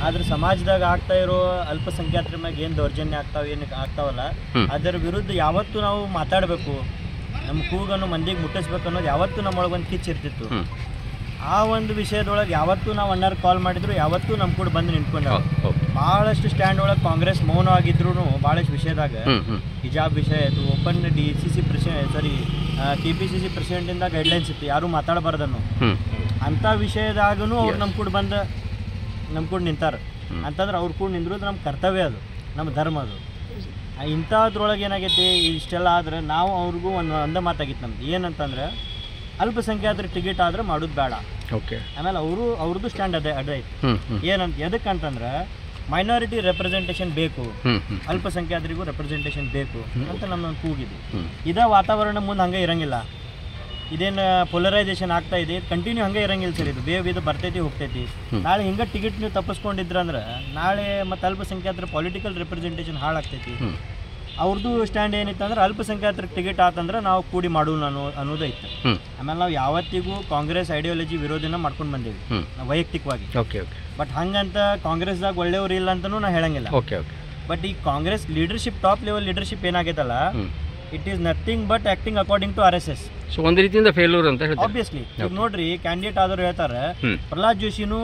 E: ಆದ್ರೆ ಸಮಾಜದಾಗ ಆಗ್ತಾ ಇರೋ ಅಲ್ಪಸಂಖ್ಯಾತರ ಮ್ಯಾಗ ಏನು ದೌರ್ಜನ್ಯ ಆಗ್ತಾವ ಏನು ಆಗ್ತಾವಲ್ಲ ಅದರ ವಿರುದ್ಧ ಯಾವತ್ತೂ ನಾವು ಮಾತಾಡಬೇಕು. ನಮ್ಮ ಕೂಗನ್ನು ಮಂದಿಗೆ ಮುಟ್ಟಿಸ್ಬೇಕು ಅನ್ನೋದು ಯಾವತ್ತೂ ನಮ್ಮೊಳಗೆ ಒಂದು ಕಿಚ್ಚ ಇರ್ತಿತ್ತು. ಆ ಒಂದು ವಿಷಯದೊಳಗೆ ಯಾವತ್ತೂ ನಾವು ಅಣ್ಣಾರು ಕಾಲ್ ಮಾಡಿದ್ರು ಯಾವತ್ತೂ ನಮ್ಮ ಕೂಡ ಬಂದು ನಿಂತ್ಕೊಂಡ
B: ಹೌದು ಹೌದು.
E: ಭಾಳಷ್ಟು ಸ್ಟ್ಯಾಂಡ್ ಒಳಗೆ ಕಾಂಗ್ರೆಸ್ ಮೌನ ಆಗಿದ್ರು ಭಾಳಷ್ಟು ವಿಷಯದಾಗ ಹಿಜಾಬ್ ವಿಷಯ ಆಯಿತು open D C C president sorry K P C C ಪ್ರೆಸಿಡೆಂಟಿಂದ guidelines ಇತ್ತು. ಯಾರು ಮಾತಾಡಬಾರ್ದನ್ನು.
B: ಅಂತ
E: ಅಂಥ ವಿಷಯದಾಗೂ ಅವ್ರು ನಮ್ಮ ಕೂಡ ಬಂದು ನಮ್ಮ ಕೂಡ ನಿಂತಾರ. ಅಂತಂದ್ರೆ ಅವ್ರ ಕೂಡ ನಿಂದ್ರದು ನಮ್ಮ ಕರ್ತವ್ಯ ಅದು ನಮ್ಮ ಧರ್ಮ ಅದು. ಇಂಥದ್ರೊಳಗೆ ಏನಾಗೈತಿ ಇಷ್ಟೆಲ್ಲ ಆದ್ರೆ ನಾವು ಅವ್ರಿಗೂ ಒಂದು ಒಂದೇ ಮಾತಾಗಿತ್ತು ನಮ್ದು. ಏನಂತಂದ್ರೆ ಅಲ್ಪಸಂಖ್ಯಾತರ ಟಿಕೆಟ್ ಆದ್ರೆ ಮಾಡೋದು ಬೇಡ.
B: ಓಕೆ
E: ಆಮೇಲೆ ಅವರು ಅವ್ರದ್ದು ಸ್ಟ್ಯಾಂಡ್ ಅದೇ ಅಡ್ಡ ಐತಿ. ಏನಂತ ಎದಕ್ಕಂತಂದ್ರೆ ಮೈನಾರಿಟಿ ರೆಪ್ರೆಸೆಂಟೇಷನ್ ಬೇಕು. ಅಲ್ಪಸಂಖ್ಯಾತರಿಗೂ ರೆಪ್ರೆಸೆಂಟೇಷನ್ ಬೇಕು ಅಂತ ನಮ್ಮೊಂದು ಕೂಗಿದೆ ಇದ ವಾತಾವರಣ ಮುಂದೆ ಹಂಗೆ ಇರಂಗಿಲ್ಲ. ಇದೇನು ಪೊಲರೈಸೇಷನ್ ಆಗ್ತಾ ಇದೆ. ಕಂಟಿನ್ಯೂ ಹಂಗೆ ಇರಂಗಿಲ್ಲ ಸರ್ ಇದು. ಬೇವ್ ಇದು ಬರ್ತೈತಿ ಹೋಗ್ತೈತಿ. ನಾಳೆ ಹಿಂಗೆ ಟಿಕೆಟ್ ನೀವು ತಪ್ಪಿಸ್ಕೊಂಡಿದ್ರ ಅಂದ್ರೆ ನಾಳೆ ಮತ್ತೆ ಅಲ್ಪಸಂಖ್ಯಾತರ ಪೊಲಿಟಿಕಲ್ ರೆಪ್ರೆಸೆಂಟೇಷನ್ ಹಾಳಾಗ್ತೈತಿ. ಅವ್ರದ್ದು ಸ್ಟ್ಯಾಂಡ್ ಏನಿತ್ತು ಅಂದ್ರೆ ಅಲ್ಪಸಂಖ್ಯಾತರ ಟಿಕೆಟ್ ಆತಂದ್ರೆ ನಾವು ಕೂಡಿ ಮಾಡೋಣ ಅನ್ನೋ ಅನ್ನೋದು ಇತ್ತು. ಆಮೇಲೆ ನಾವು ಯಾವತ್ತಿಗೂ ಕಾಂಗ್ರೆಸ್ ಐಡಿಯಾಲಜಿ ವಿರೋಧಿನ ಮಾಡ್ಕೊಂಡು ಬಂದೀವಿ. ವೈಯಕ್ತಿಕವಾಗಿ.
B: ಓಕೆ ಓಕೆ
E: ಬಟ್ ಹಂಗಂತ ಕಾಂಗ್ರೆಸ್ದಾಗ ಒಳ್ಳೆಯವ್ರು ಇಲ್ಲ ಅಂತಲೂ ನಾ ಹೇಳಂಗಿಲ್ಲ.
B: ಓಕೆ ಓಕೆ
E: ಬಟ್ ಈ Congress leadership top level leadership ಏನಾಗೈತಲ್ಲ it is nothing but acting according to R S S
B: so ಒಂದು ರೀತಿಯಿಂದ ಫೇಲ್ಯೂರ್ ಅಂತ ಹೇಳಿ
E: ಆಬ್ವಿಯಸ್ಲಿ ನೋಡ್ರಿ ಕ್ಯಾಂಡಿಡೇಟ್ ಆದವ್ರು ಹೇಳ್ತಾರೆ ಪ್ರಹ್ಲಾದ್ ಜೋಶಿನೂ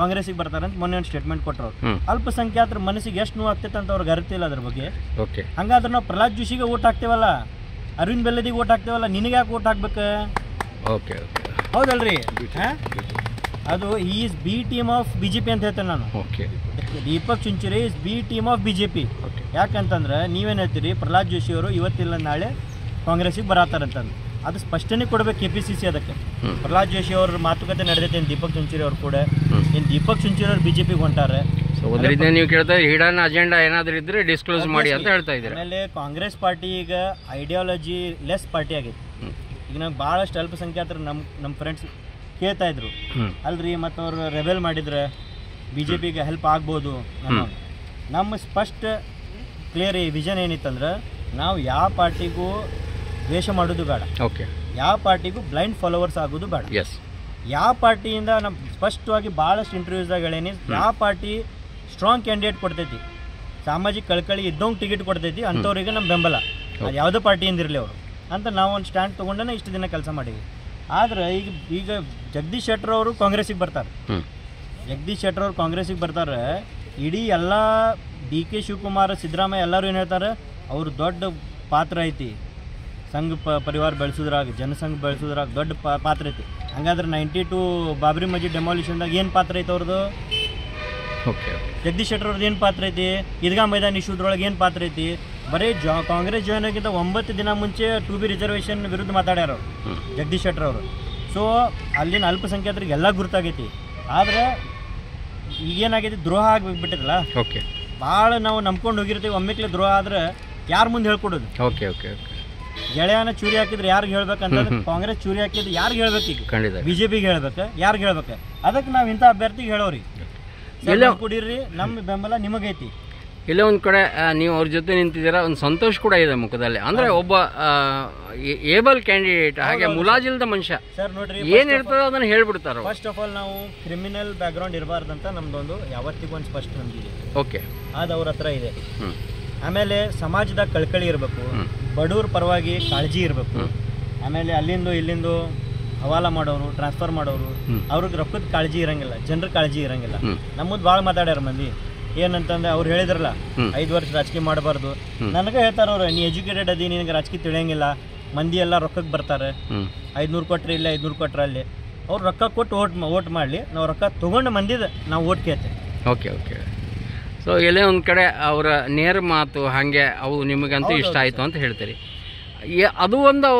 E: ಕಾಂಗ್ರೆಸ್ಸಿಗೆ ಬರ್ತಾರೆ ಅಂತ ಮೊನ್ನೆ ಒಂದು ಸ್ಟೇಟ್ಮೆಂಟ್ ಕೊಟ್ಟರು. ಅಲ್ಪಸಂಖ್ಯಾತರ ಮನಸ್ಸಿಗೆ ಎಷ್ಟು ನೋವು ಆಗ್ತೈತೆ ಅಂತ ಅವ್ರಿಗೆ ಇಲ್ಲ ಅದ್ರ ಬಗ್ಗೆ.
B: ಓಕೆ.
E: ಹಂಗಾದ್ರೆ ನಾವು ಪ್ರಹ್ಲಾದ್ ಜೋಶಿಗೆ ಓಟ್ ಹಾಕ್ತೇವಲ್ಲ? ಅರವಿಂದ್ ಬೆಲ್ಲದಿಗೆ ಓಟ್ ಹಾಕ್ತೇವಲ್ಲ? ನಿನಗೆ ಯಾಕೆ ಓಟ್ ಹಾಕ್ಬೇಕು?
B: ಓಕೆ
E: ಹೌದಲ್ರಿ? ಹಾ? ಅದು is B team of B J P ಅಂತ ಹೇಳ್ತೇನೆ ನಾನು.
B: Okay.
E: Deepak Chunchuri is B team of B J P ಯಾಕಂತಂದ್ರೆ ನೀವೇನು ಹೇಳ್ತೀರಿ? ಪ್ರಹ್ಲಾದ್ ಜೋಶಿ ಅವರು ಇವತ್ತಿಲ್ಲ ನಾಳೆ ಕಾಂಗ್ರೆಸ್ಸಿಗೆ ಬರತ್ತಾರಂತಂದು. ಅದು ಸ್ಪಷ್ಟನೆ ಕೊಡ್ಬೇಕು ಕೆ ಪಿ ಸಿ ಸಿ ಅದಕ್ಕೆ. ಪ್ರಹ್ಲಾದ್ ಜೋಶಿ ಅವ್ರ ಮಾತುಕತೆ ನಡೆದೈತೆ ಏನು ದೀಪಕ್ ಚುಂಚೂರಿ ಅವ್ರು ಕೂಡ. ಇನ್ನು ದೀಪಕ್ ಚುಂಚೂರಿ ಅವ್ರು ಬಿಜೆಪಿ ಹೊಂಟಾರೆ.
B: ಒಂದು ನೀವು ಕೇಳ್ತಾ ಹಿಡನ್ ಅಜೆಂಡಾ ಏನಾದರೂ ಇದ್ರೆ ಡಿಸ್ಕ್ಲೋಸ್ ಮಾಡಿ ಅಂತ ಹೇಳ್ತಾ ಇದ್ದೀರಾ?
E: ಆಮೇಲೆ ಕಾಂಗ್ರೆಸ್ ಪಾರ್ಟಿ ಈಗ ಐಡಿಯಾಲಜಿ ಲೆಸ್ ಪಾರ್ಟಿ ಆಗೈತಿ. ಈಗ ನಂಗೆ ಭಾಳಷ್ಟು ಅಲ್ಪಸಂಖ್ಯಾತರು ನಮ್ಮ ನಮ್ಮ ಫ್ರೆಂಡ್ಸ್ ಕೇಳ್ತಾ ಇದ್ರು. ಅಲ್ರಿ ಮತ್ತು ಅವ್ರು ರೆಬೆಲ್ ಮಾಡಿದ್ರೆ ಬಿ ಜೆ ಪಿಗೆ ಹೆಲ್ಪ್ ಆಗ್ಬೋದು ನಮ್ಮ ನಮ್ಮ ಸ್ಪಷ್ಟ ಕ್ಲಿಯರ್ ವಿಷನ್ ಏನಿತ್ತಂದ್ರೆ ನಾವು ಯಾವ ಪಾರ್ಟಿಗೂ ದ್ವೇಷ ಮಾಡೋದು ಬೇಡ.
B: ಓಕೆ
E: ಯಾವ ಪಾರ್ಟಿಗೂ ಬ್ಲೈಂಡ್ ಫಾಲೋವರ್ಸ್ ಆಗೋದು ಬೇಡ.
B: ಎಸ್
E: ಯಾವ ಪಾರ್ಟಿಯಿಂದ ನಮ್ಮ ಸ್ಪಷ್ಟವಾಗಿ ಭಾಳಷ್ಟು ಇಂಟರ್ವ್ಯೂಸ್ದಾಗ ಹೇಳೇನಿ ಯಾವ ಪಾರ್ಟಿ ಸ್ಟ್ರಾಂಗ್ ಕ್ಯಾಂಡಿಡೇಟ್ ಕೊಡ್ತೈತಿ ಸಾಮಾಜಿಕ ಕಳಕಳಿ ಇದ್ದವಂಗೆ ಟಿಕೆಟ್ ಕೊಡ್ತೈತಿ ಅಂಥವ್ರಿಗೆ ನಮ್ಮ ಬೆಂಬಲ. ಅದು ಯಾವುದೇ ಪಾರ್ಟಿಯಿಂದ ಇರಲಿ ಅವರು. ಅಂತ ನಾವು ಒಂದು ಸ್ಟ್ಯಾಂಡ್ ತೊಗೊಂಡೇ ಇಷ್ಟು ದಿನ ಕೆಲಸ ಮಾಡೀವಿ ಆದ್ರೆ ಈಗ ಈಗ ಜಗದೀಶ್ ಶೆಟ್ಟರ್ ಅವರು ಕಾಂಗ್ರೆಸ್ಸಿಗೆ ಬರ್ತಾರೆ. ಜಗದೀಶ್ ಶೆಟ್ಟರ್ ಅವರು ಕಾಂಗ್ರೆಸ್ಸಿಗೆ ಬರ್ತಾರೆ ಇಡೀ ಎಲ್ಲ ಡಿ ಕೆ ಶಿವಕುಮಾರ್ ಸಿದ್ದರಾಮಯ್ಯ ಎಲ್ಲರೂ ಏನು ಹೇಳ್ತಾರೆ ಅವರು ದೊಡ್ಡ ಪಾತ್ರ ಐತಿ. ಸಂಘ ಪ ಪರಿವಾರ ಬೆಳೆಸೋದ್ರಾಗ ಜನಸಂಘ ಬೆಳೆಸೋದ್ರಾಗ ದೊಡ್ಡ ಪ ಪಾತ್ರ ಐತಿ. ಹಂಗಾದ್ರೆ ನೈಂಟಿ ಟು ಬಾಬ್ರಿ ಮಜಿ ಡೆಮಾಲಿಷನ್ದಾಗ ಏನು ಪಾತ್ರ ಐತೆ ಅವ್ರದ್ದು ಜಗದೀಶ್ ಶೆಟ್ಟರ್ ಅವ್ರದ್ದು ಏನು ಪಾತ್ರ ಐತಿ? ಇದ್ಗಾ ಮೈದಾನ ಇಶ್ಯೂದ್ರೊಳಗೆ ಏನು ಪಾತ್ರ ಐತಿ? ಬರೀ ಜಾ ಕಾಂಗ್ರೆಸ್ ಜಾಯ್ನ್ ಆಗಿದ್ದ ಒಂಬತ್ತು ದಿನ ಮುಂಚೆ ಟು ಬಿ ರಿಸರ್ವೇಷನ್ ವಿರುದ್ಧ ಮಾತಾಡ್ಯಾರ ಅವರು ಜಗದೀಶ್ ಶೆಟ್ಟರ್ ಅವರು. ಸೊ ಅಲ್ಲಿನ ಅಲ್ಪಸಂಖ್ಯಾತರಿಗೆ ಎಲ್ಲ ಗುರುತಾಗೈತಿ. ಆದರೆ ಈಗೇನಾಗೈತಿ ದ್ರೋಹ ಆಗಿಬಿಟ್ಟಿದ್ರಲ್ಲ
B: ಓಕೆ.
E: ಭಾಳ ನಾವು ನಂಬ್ಕೊಂಡು ಹೋಗಿರ್ತೀವಿ. ಒಮ್ಮೆಕ್ಲೆ ದ್ರೋಹ ಆದ್ರೆ ಯಾರು ಮುಂದೆ ಹೇಳ್ಕೊಡೋದು?
B: Okay okay okay.
E: ಗೆಳೆಯನ ಚೂರಿ ಹಾಕಿದ್ರೆ ಯಾರಿಗೆ ಹೇಳ್ಬೇಕಂತ ಕಾಂಗ್ರೆಸ್ ಚೂರಿ ಹಾಕಿದ್ರೆ ಯಾರಿಗೆ ಹೇಳ್ಬೇಕು ಈಗ? ಬಿಜೆಪಿಗೆ ಹೇಳ್ಬೇಕು ಯಾರಿಗೆ ಹೇಳ್ಬೇಕು? ಅದಕ್ಕೆ ನಾವು ಇಂಥ ಅಭ್ಯರ್ಥಿಗೆ ಹೇಳೋರಿ
B: ಎಲ್ಲ
E: ಕುಡೀರಿ ನಮ್ಮ ಬೆಂಬಲ ನಿಮಗೈತಿ.
B: ಇಲ್ಲೇ ಒಂದು ಕಡೆ ನೀವು ಅವ್ರ ಜೊತೆ ನಿಂತಿದ್ದೀರಾ ಒಂದು ಸಂತೋಷ ಕೂಡ ಇದೆ ಮುಖದಲ್ಲಿ. ಅಂದರೆ ಒಬ್ಬ ಏಬಲ್ ಕ್ಯಾಂಡಿಡೇಟ್ ಹಾಗೆ ಮುಲಾಜಿಲ್ದ ಮನುಷ್ಯ.
E: ಸರ್ ನೋಡ್ರಿ
B: ಏನು ಇರ್ತದೋ ಅದನ್ನು ಹೇಳ್ಬಿಡ್ತಾರೆ?
E: ಫಸ್ಟ್ ಆಫ್ ಆಲ್ ನಾವು ಕ್ರಿಮಿನಲ್ ಬ್ಯಾಕ್ಗ್ರೌಂಡ್ ಇರಬಾರ್ದಂತ ನಮ್ದೊಂದು ಯಾವತ್ತಿಗೂ ಒಂದು ಸ್ಪಷ್ಟ ನಂಬಿದೆ
B: ಓಕೆ
E: ಅದು ಅವ್ರ ಹತ್ರ ಇದೆ. ಆಮೇಲೆ ಸಮಾಜದಾಗ ಕಳ್ಕಳಿ ಇರಬೇಕು. ಬಡವ್ರ ಪರವಾಗಿ ಕಾಳಜಿ ಇರಬೇಕು. ಆಮೇಲೆ ಅಲ್ಲಿಂದು ಇಲ್ಲಿಂದು ಹವಾಲ ಮಾಡೋರು ಟ್ರಾನ್ಸ್ಫರ್ ಮಾಡೋರು. ಅವ್ರಿಗೆ ರೊಕ್ಕದ ಕಾಳಜಿ ಇರಂಗಿಲ್ಲ ಜನರ ಕಾಳಜಿ ಇರಂಗಿಲ್ಲ. ನಮ್ಮದು ಭಾಳ ಮಾತಾಡ್ಯಾರ ಮಂದಿ ಏನಂತಂದ್ರೆ ಅವ್ರು ಹೇಳಿದ್ರಲ್ಲ. ಐದು ವರ್ಷ ರಾಜಕೀಯ ಮಾಡಬಾರ್ದು. ನನಗೆ ಹೇಳ್ತಾರ ಅವ್ರು ನೀ ಎಜುಕೇಟೆಡ್ ಅದಿ ನಿನಗೆ ರಾಜಕೀಯ ತಿಳಿಯಂಗಿಲ್ಲ ಮಂದಿ ಎಲ್ಲ ರೊಕ್ಕಕ್ಕೆ ಬರ್ತಾರೆ
B: ಐದ್ನೂರು
E: ಐದುನೂರು ಕೊಟ್ರೆ ಇಲ್ಲ ಐದುನೂರು ಕೊಟ್ರೆ ಅಲ್ಲಿ ಅವ್ರು ರೊಕ್ಕ ಕೊಟ್ಟು ಓಟ್ ಓಟ್ ಮಾಡಲಿ ನಾವು ರೊಕ್ಕ ತೊಗೊಂಡು ಮಂದಿದ ನಾವು ಓಟ್ ಕೇಳ್ತೇವೆ
B: ಓಕೆ ಓಕೆ ಸೊ ಎಲ್ಲೇ ಒಂದು ಕಡೆ ಅವರ ನೇರ ಮಾತು ಹಾಗೆ ಅವು ನಿಮಗಂತೂ ಇಷ್ಟ ಆಯಿತು ಅಂತ ಹೇಳ್ತೀರಿ. ಅದು ಒಂದು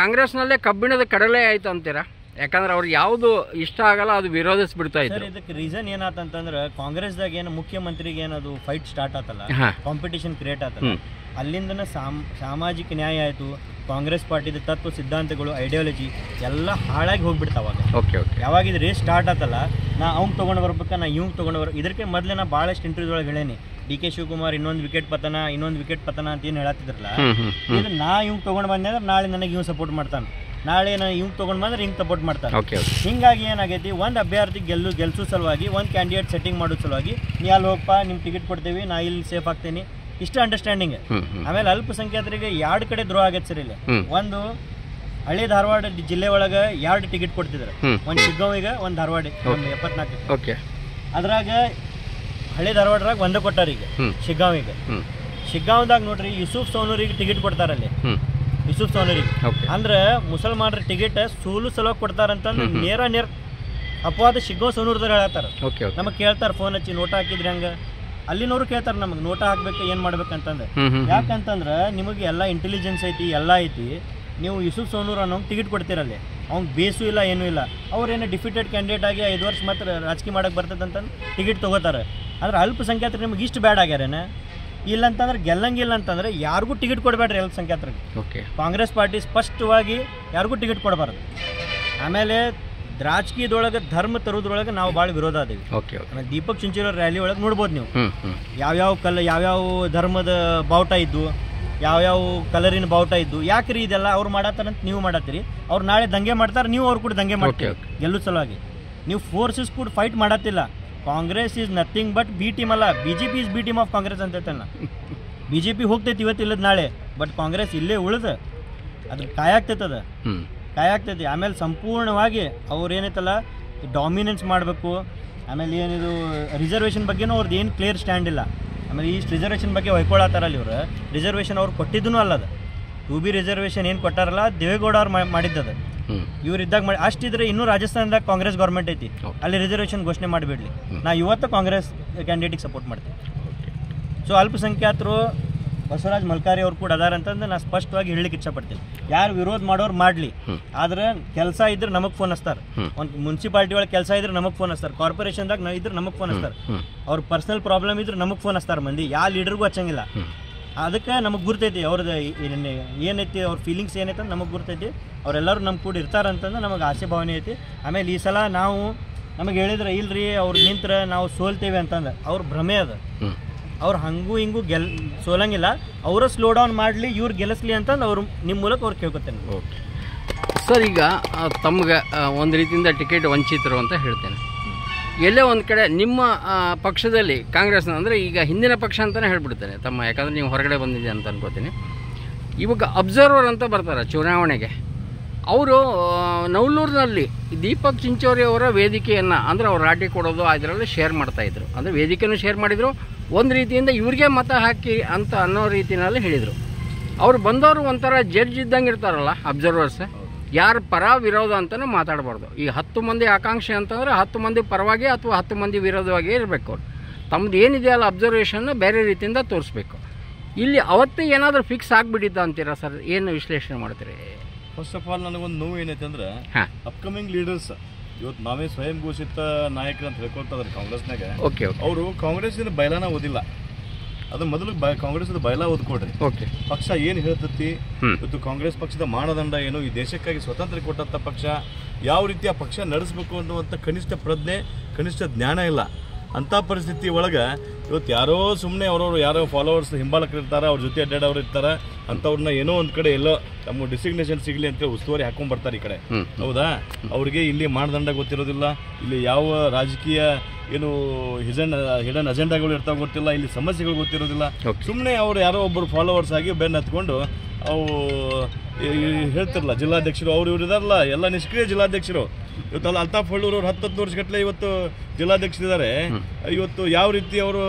B: ಕಾಂಗ್ರೆಸ್ನಲ್ಲೇ ಕಬ್ಬಿಣದ ಕಡಲೆ ಆಯಿತು ಅಂತೀರಾ? ಯಾಕಂದ್ರೆ ಅವ್ರಿಗೆ ಯಾವುದು ಇಷ್ಟ ಆಗಲ್ಲ ಅದು ವಿರೋಧಿಸ್ಬಿಡ್ತಾ ಇದ್ರು.
E: ಇದಕ್ಕೆ ರೀಸನ್ ಏನಾತಂತಂದ್ರೆ ಕಾಂಗ್ರೆಸ್ದಾಗ ಏನು ಮುಖ್ಯಮಂತ್ರಿಗೆ ಏನದು ಫೈಟ್ ಸ್ಟಾರ್ಟ್ ಆತಲ್ಲ ಕಾಂಪಿಟೇಷನ್ ಕ್ರಿಯೇಟ್ ಆತಲ್ಲ. ಅಲ್ಲಿಂದನೇ ಸಾಮ್ ಸಾಮಾಜಿಕ ನ್ಯಾಯ ಆಯಿತು ಕಾಂಗ್ರೆಸ್ ಪಾರ್ಟಿದ ತತ್ವ ಸಿದ್ಧಾಂತಗಳು ಐಡಿಯಾಲಜಿ ಎಲ್ಲ ಹಾಳಾಗಿ ಹೋಗ್ಬಿಡ್ತಾವ ಅವಾಗ
B: ಓಕೆ ಓಕೆ
E: ಯಾವಾಗ ಇದು ರೇಸ್ ಸ್ಟಾರ್ಟ್ ಆತಲ್ಲ ನಾ ಅವ್ನು ತೊಗೊಂಡು ಬರ್ಬೇಕಾ ನಾ ಇವ್ನು ತೊಗೊಂಡು ಬರ್ ಇದಕ್ಕೆ ಮೊದಲೇ ನಾ ಭಾಳಷ್ಟು ಇಂಟರ್ವ್ಯೂ ಒಳಗೆ ಹೇಳೇನಿ. ಡಿ ಕೆ ಶಿವಕುಮಾರ್ ಇನ್ನೊಂದು ವಿಕೆಟ್ ಪತನ ಇನ್ನೊಂದು ವಿಕೆಟ್ ಪತನ ಅಂತ ಏನು ಹೇಳತ್ತಿದ್ರಲ್ಲ ಇದು ನಾ ಇವ್ನು ತೊಗೊಂಡು ಬಂದೆ ಅಂದ್ರೆ ನಾಳೆ ನನಗೆ ಇವ್ನು ಸಪೋರ್ಟ್ ಮಾಡ್ತಾನೆ. ನಾಳೆ ನಾ ಇವ್ಗೆ ತೊಗೊಂಡು ಬಂದ್ರೆ ಹಿಂಗೆ ಸಪೋರ್ಟ್
B: ಓಕೆ
E: ಹಿಂಗಾಗಿ ಏನಾಗೈತಿ ಒಂದು ಅಭ್ಯರ್ಥಿ ಗೆಲ್ಲು ಗೆಲ್ಸೋ ಸಲುವಾಗಿ ಒಂದು ಕ್ಯಾಂಡಿಡೇಟ್ ಸೆಟ್ಟಿಂಗ್ ಮಾಡೋ ಸಲುವಾಗಿ ನೀ ಅಲ್ಲಿ ಹೋಗಪ್ಪ ನಿಮ್ಮ ಟಿಕೆಟ್ ಕೊಡ್ತೀವಿ ನಾ ಇಲ್ಲಿ ಸೇಫ್ ಆಗ್ತೀನಿ. ಇಷ್ಟು ಅಂಡರ್ಸ್ಟ್ಯಾಂಡಿಂಗ್ ಆಮೇಲೆ ಅಲ್ಪಸಂಖ್ಯಾತರಿಗೆ ಎರಡು ಕಡೆ ದ್ರೋಹ ಆಗೈತೆ ಸರ್ ಇಲ್ಲಿ. ಒಂದು ಹಳೆ ಧಾರವಾಡ ಜಿಲ್ಲೆ ಒಳಗ ಎರಡು ಟಿಕೆಟ್ ಕೊಡ್ತಿದ್ರು ಒಂದ್ ಒಂದು ಒಂದ್ ಧಾರವಾಡ ಎಪ್ಪತ್ನಾಲ್ಕು.
B: ಓಕೆ
E: ಅದ್ರಾಗ ಹಳೆ ಧಾರವಾಡರಾಗ ಒಂದ ಕೊಟ್ಟಾರ ಈಗ
B: ಶಿಗ್ಗಾವಿಗ.
E: ಶಿಗ್ಗಾಂವಿಗೆ
B: ಹ್ಞೂ
E: ನೋಡ್ರಿ ಯೂಸುಫ್ ಸೋನೂರಿಗೆ ಟಿಕೆಟ್ ಕೊಡ್ತಾರಲ್ಲಿ
B: ಅಲ್ಲಿ.
E: ಯೂಸುಫ್ ಸೋನೂರಿಗೆ. ಅಂದ್ರ ಮುಸಲ್ಮಾನರ ಟಿಕೆಟ್ ಸೂಲು ಸಲುವಾಗಿ ಕೊಡ್ತಾರಂತ ನೇರ ನೇರ ಅಪವಾದ ಶಿಗ್ಗಾವ್ ಸೋನೂರ್ದಾಗ ಹೇಳತ್ತಾರ. ನಮಗ್ ಕೇಳ್ತಾರ ಫೋನ್ ಹಚ್ಚಿ ನೋಟ ಹಾಕಿದ್ರಿ ಹಂಗೆ. ಅಲ್ಲಿನವ್ರು ಕೇಳ್ತಾರೆ ನಮಗೆ ನೋಟ ಹಾಕ್ಬೇಕು ಏನು ಮಾಡ್ಬೇಕಂತಂದ್ರೆ ಯಾಕಂತಂದ್ರೆ ನಿಮಗೆ ಎಲ್ಲ ಇಂಟೆಲಿಜೆನ್ಸ್ ಐತಿ ಎಲ್ಲ ಐತಿ. ನೀವು ಯೂಸುಫ್ ಸೋನೂರ್ ಅನ್ನೋ ಟಿಕೆಟ್ ಕೊಡ್ತೀರಲ್ಲಿ ಅವ್ನಿಗೆ ಬೇಸು ಇಲ್ಲ ಏನೂ ಇಲ್ಲ. ಅವ್ರೇನು ಡಿಫಿಟೆಡ್ ಕ್ಯಾಂಡಿಡೇಟ್ ಆಗಿ ಐದು ವರ್ಷ ಮಾತ್ರ ರಾಜಕೀಯ ಮಾಡಕ್ಕೆ ಬರ್ತದೆ ಅಂತ ಟಿಕೆಟ್ ತೊಗೋತಾರೆ. ಅಂದ್ರೆ ಅಲ್ಪಸಂಖ್ಯಾತರು ನಿಮ್ಗೆ ಇಷ್ಟು ಬ್ಯಾಡ್ ಆಗ್ಯಾರೇನ? ಇಲ್ಲ ಅಂತಂದ್ರೆ ಗೆಲ್ಲಂಗಿಲ್ಲ ಅಂತಂದ್ರೆ ಯಾರಿಗೂ ಟಿಕೆಟ್ ಕೊಡಬೇಡ್ರಿ ಅಲ್ಪಸಂಖ್ಯಾತರಿಗೆ.
B: ಓಕೆ
E: ಕಾಂಗ್ರೆಸ್ ಪಾರ್ಟಿ ಸ್ಪಷ್ಟವಾಗಿ ಯಾರಿಗೂ ಟಿಕೆಟ್ ಕೊಡಬಾರ್ದು. ಆಮೇಲೆ ರಾಜಕೀಯದೊಳಗೆ ಧರ್ಮ ತರೋದ್ರೊಳಗೆ ನಾವು ಭಾಳ ವಿರೋಧ ಅದೇವಿ
B: ಓಕೆ ಓಕೆ
E: ಆಮೇಲೆ ದೀಪಕ್ ಚುಂಚಿರ ರ್ಯಾಲಿ ಒಳಗೆ ನೋಡ್ಬೋದು ನೀವು. ಯಾವ್ಯಾವ ಕಲ್ ಯಾವ್ಯಾವ ಧರ್ಮದ ಬಾವುಟ ಇದ್ದು ಯಾವ್ಯಾವ ಕಲರಿನ ಬಾವುಟ ಇದ್ದು ಯಾಕ್ರಿ ಇದೆಲ್ಲ ಅವ್ರು ಮಾಡತ್ತಾರಂತ ನೀವು ಮಾಡತ್ತೀರಿ. ಅವ್ರು ನಾಳೆ ದಂಗೆ ಮಾಡ್ತಾರೆ ನೀವು ಅವ್ರು ಕೂಡ ದಂಗೆ ಮಾಡ್ತೀರಿ.
B: ಗೆಲ್ಲು
E: ಗೆಲ್ಲೋ ಸಲುವಾಗಿ. ನೀವು ಫೋರ್ಸಸ್ ಕೂಡ fight ಮಾಡತ್ತಿಲ್ಲ. Congress is nothing but B team ಅಲ್ಲ. B J P is B team of Congress ಅಂತ ಹೇಳ್ತಾನೆ ಬಿ ಜೆ ಪಿ ಹೋಗ್ತೈತಿ ಇವತ್ತು ಇಲ್ಲದ ನಾಳೆ ಬಟ್ ಕಾಂಗ್ರೆಸ್ ಇಲ್ಲೇ ಉಳಿದ ಅದು ಕಾಯಾಗ್ತೈತದ
B: ಹ್ಞೂ
E: ಕಾಯಾಗ್ತೈತಿ. ಆಮೇಲೆ ಸಂಪೂರ್ಣವಾಗಿ ಅವ್ರು ಏನೈತಲ್ಲ ಡಾಮಿನೆನ್ಸ್ ಮಾಡಬೇಕು. ಆಮೇಲೆ ಏನಿದು ರಿಸರ್ವೇಷನ್ ಬಗ್ಗೆನೂ ಅವ್ರದ್ದು ಏನು ಕ್ಲಿಯರ್ ಸ್ಟ್ಯಾಂಡ್ ಇಲ್ಲ. ಆಮೇಲೆ ಈ ರಿಸರ್ವೇಷನ್ ಬಗ್ಗೆ ಹೊಯ್ಕೊಳತ್ತಾರಲ್ಲ ಇವರು. ರಿಸರ್ವೇಷನ್ ಅವ್ರು ಕೊಟ್ಟಿದ್ದೂ ಅಲ್ಲದ ಟು ಬಿ ರಿಸರ್ವೇಷನ್ ಏನು ಕೊಟ್ಟಾರಲ್ಲ ದೇವೇಗೌಡ ಅವ್ರು ಮಾಡಿದ್ದದು. ಇವ್ರು ಇದ್ದಾಗ ಮಾಡಿ ಅಷ್ಟಿದ್ರೆ ಇನ್ನೂ ರಾಜಸ್ಥಾನದಾಗ ಕಾಂಗ್ರೆಸ್ ಗೌರ್ಮೆಂಟ್ ಐತಿ. ಅಲ್ಲಿ ರಿಸರ್ವೇಷನ್ ಘೋಷಣೆ ಮಾಡಿಬಿಡ್ಲಿ. ನಾ ಇವತ್ತು ಕಾಂಗ್ರೆಸ್ ಕ್ಯಾಂಡಿಡೇಟಿಗೆ ಸಪೋರ್ಟ್ ಮಾಡ್ತೀನಿ. ಸೊ ಅಲ್ಪಸಂಖ್ಯಾತರು ಬಸವರಾಜ್ ಮಲ್ಕಾರಿ ಅವ್ರು ಕೂಡ ಅದಾರ ಅಂತಂದ್ರೆ ನಾನು ಸ್ಪಷ್ಟವಾಗಿ ಹೇಳಲಿಕ್ಕೆ ಇಚ್ಛಪಡ್ತೀನಿ. ಯಾರು ವಿರೋಧ ಮಾಡೋರು ಮಾಡಲಿ. ಆದ್ರೆ ಕೆಲಸ ಇದ್ರೆ ನಮಗೆ ಫೋನ್ ಹಚ್ತಾರೆ. ಒಂದು ಮುನ್ಸಿಪಾಲ್ಟಿ ಒಳಗೆ ಕೆಲಸ ಇದ್ರೆ ನಮಗೆ ಫೋನ್ ಹಚ್ತಾರೆ. ಕಾರ್ಪೊರೇಷನ್ದಾಗ ನಾವು ಇದ್ರೆ ನಮಗೆ ಫೋನ್ ಹಚ್ತಾರೆ. ಅವ್ರ ಪರ್ಸನಲ್ ಪ್ರಾಬ್ಲಮ್ ಇದ್ರೆ ನಮಗೆ ಫೋನ್ ಹಚ್ತಾರೆ ಮಂದಿ. ಯಾವ ಲೀಡರ್ಗೂ ಹಚ್ಚಂಗಿಲ್ಲ. ಅದಕ್ಕೆ ನಮಗೆ ಗುರ್ತೈತಿ ಅವ್ರದ್ದು ಏನೈತಿ ಅವ್ರ ಫೀಲಿಂಗ್ಸ್ ಏನೈತೆ ಅಂತ ನಮಗೆ ಗುರ್ತೈತಿ. ಅವರೆಲ್ಲರೂ ನಮ್ಮ ಕೂಡ ಇರ್ತಾರಂತಂದ್ರೆ ನಮಗೆ ಆಸೆ ಭಾವನೆ ಐತಿ. ಆಮೇಲೆ ಈ ಸಲ ನಾವು ನಮಗೆ ಹೇಳಿದ್ರೆ ಇಲ್ರಿ ಅವ್ರು ನಿಂತ್ರ ನಾವು ಸೋಲ್ತೇವೆ ಅಂತಂದ್ರೆ ಅವ್ರ ಭ್ರಮೆ ಅದ. ಅವ್ರು ಹಂಗೂ ಹಿಂಗೂ ಗೆಲ್, ಸೋಲಂಗಿಲ್ಲ. ಅವರ ಸ್ಲೋ ಡೌನ್ ಮಾಡಲಿ, ಇವ್ರು ಗೆಲ್ಲಿಸ್ಲಿ ಅಂತಂದು ಅವ್ರು ನಿಮ್ಮ ಮೂಲಕ ಅವ್ರು ಕೇಳ್ಕೊತೇನೆ.
B: ಓಕೆ. ಸರ್, ಈಗ ತಮ್ಗೆ ಒಂದು ರೀತಿಯಿಂದ ಟಿಕೆಟ್ ವಂಚಿತರು ಅಂತ ಹೇಳ್ತೇನೆ. ಎಲ್ಲೇ ಒಂದು ಕಡೆ ನಿಮ್ಮ ಪಕ್ಷದಲ್ಲಿ ಕಾಂಗ್ರೆಸ್ ಅಂದರೆ ಈಗ ಹಿಂದಿನ ಪಕ್ಷ ಅಂತಲೇ ಹೇಳ್ಬಿಡ್ತೇನೆ ತಮ್ಮ, ಯಾಕಂದರೆ ನೀವು ಹೊರಗಡೆ ಬಂದಿದೆ ಅಂತ ಅನ್ಕೋತೀನಿ. ಇವಾಗ ಅಬ್ಸರ್ವರ್ ಅಂತ ಬರ್ತಾರೆ ಚುನಾವಣೆಗೆ. ಅವರು ನವಲೂರಿನಲ್ಲಿ ದೀಪಕ್ ಚಿಂಚೋರಿ ಅವರ ವೇದಿಕೆಯನ್ನು, ಅಂದರೆ ಅವ್ರು ರಾಟಿ ಕೊಡೋದು ಅದರಲ್ಲಿ ಶೇರ್ ಮಾಡ್ತಾಯಿದ್ರು ಅಂದರೆ ವೇದಿಕೆಯನ್ನು ಶೇರ್ ಮಾಡಿದರು. ಒಂದು ರೀತಿಯಿಂದ ಇವ್ರಿಗೆ ಮತ ಹಾಕಿ ಅಂತ ಅನ್ನೋ ರೀತಿಯಲ್ಲಿ ಹೇಳಿದರು. ಅವ್ರು ಬಂದವರು ಒಂಥರ ಜಡ್ಜ್ ಇದ್ದಂಗೆ ಇರ್ತಾರಲ್ಲ ಅಬ್ಸರ್ವರ್ಸ್ ಯಾರ ಪರ ವಿರೋಧ ಅಂತಲೇ ಮಾತಾಡಬಾರ್ದು. ಈ ಹತ್ತು ಮಂದಿ ಆಕಾಂಕ್ಷೆ ಅಂತಂದರೆ ಹತ್ತು ಮಂದಿ ಪರವಾಗಿ ಅಥವಾ ಹತ್ತು ಮಂದಿ ವಿರೋಧವಾಗಿ ಇರಬೇಕು ಅವ್ರು. ತಮ್ಮದು ಏನಿದೆಯಲ್ಲ ಅಬ್ಸರ್ವೇಷನ್ನು ಬೇರೆ ರೀತಿಯಿಂದ ತೋರಿಸ್ಬೇಕು. ಇಲ್ಲಿ ಅವತ್ತೇ ಏನಾದರೂ ಫಿಕ್ಸ್ ಆಗಿಬಿಟ್ಟಿದ್ದ ಅಂತೀರಾ ಸರ್? ಏನು ವಿಶ್ಲೇಷಣೆ ಮಾಡ್ತೀರಿ?
D: ಫಸ್ಟ್ ಆಫ್ ಆಲ್ ನನಗೊಂದು ನೋವು ಏನೈತೆ ಅಂದ್ರೆ ಅಪ್ಕಮಿಂಗ್ ಲೀಡರ್ಸ್ ಇವತ್ತು ನಾವೇ ಸ್ವಯಂ ಘೋಷಿತ ನಾಯಕರು ಅಂತ ಹೇಳ್ಕೊಳ್ತಾ ಇದ್ದಾರೆ ಕಾಂಗ್ರೆಸ್ನಾಗ ಅವರು ಕಾಂಗ್ರೆಸ್ಸಿನ ಬಯಲಾನ ಓದಿಲ್ಲ. ಅದು ಮೊದಲು ಕಾಂಗ್ರೆಸ್ ಬಯಲ ಓದ್ಕೊಡ್ರಿ. ಪಕ್ಷ ಏನು ಹೇಳ್ತತಿ. ಇವತ್ತು ಕಾಂಗ್ರೆಸ್ ಪಕ್ಷದ ಮಾನದಂಡ ಏನು? ಈ ದೇಶಕ್ಕಾಗಿ ಸ್ವತಂತ್ರ ಕೊಟ್ಟಂತ ಪಕ್ಷ. ಯಾವ ರೀತಿಯ ಪಕ್ಷ ನಡೆಸಬೇಕು ಅನ್ನುವಂಥ ಕನಿಷ್ಠ ಪ್ರಜ್ಞೆ ಕನಿಷ್ಠ ಜ್ಞಾನ ಇಲ್ಲ. ಅಂಥ ಪರಿಸ್ಥಿತಿ ಒಳಗೆ ಇವತ್ತು ಯಾರೋ ಸುಮ್ಮನೆ ಅವರವರು ಯಾರೋ ಫಾಲೋವರ್ಸ್ ಹಿಂಬಾಲಕರು ಇರ್ತಾರೆ ಅವ್ರ ಜೊತೆ ಅಡ್ಡಾಡೋರು ಇರ್ತಾರೆ ಅಂಥವ್ರನ್ನ ಏನೋ ಒಂದು ಕಡೆ ಎಲ್ಲೋ ತಮ್ಮ ಡಿಸಿಗ್ನೇಷನ್ ಸಿಗಲಿ ಅಂತ ಉಸ್ತುವಾರಿ ಹಾಕೊಂಡ್ ಬರ್ತಾರೆ ಈ ಕಡೆ. ಹೌದಾ? ಅವ್ರಿಗೆ ಇಲ್ಲಿ ಮಾನದಂಡ ಗೊತ್ತಿರೋದಿಲ್ಲ ಇಲ್ಲಿ ಯಾವ ರಾಜಕೀಯ ಏನು ಹಿಜನ್ ಹಿಡನ್ ಅಜೆಂಡಾಗಳು ಇರ್ತಾವ ಗೊತ್ತಿಲ್ಲ ಇಲ್ಲಿ ಸಮಸ್ಯೆಗಳು ಗೊತ್ತಿರೋದಿಲ್ಲ. ಸುಮ್ಮನೆ ಅವ್ರು ಯಾರೋ ಒಬ್ಬರು ಫಾಲೋವರ್ಸ್ ಆಗಿ ಬೆನ್ನು ಹತ್ಕೊಂಡು ಅವು ಹೇಳ್ತಿರಲ್ಲ ಜಿಲ್ಲಾಧ್ಯಕ್ಷರು, ಅವ್ರು ಇವ್ರು ಇದಾರಲ್ಲ, ಎಲ್ಲ ನಿಷ್ಕ್ರಿಯ ಜಿಲ್ಲಾಧ್ಯಕ್ಷರು. ಇವತ್ತಲ್ಲ ಅಲ್ತಾಫ್ ಹಳ್ಳೂರು ಅವ್ರು ಹತ್ತು ಹತ್ತು ವರ್ಷಗಟ್ಟಲೆ ಇವತ್ತು ಜಿಲ್ಲಾಧ್ಯಕ್ಷರಿದ್ದಾರೆ ಇವತ್ತು ಯಾವ ರೀತಿ ಅವರು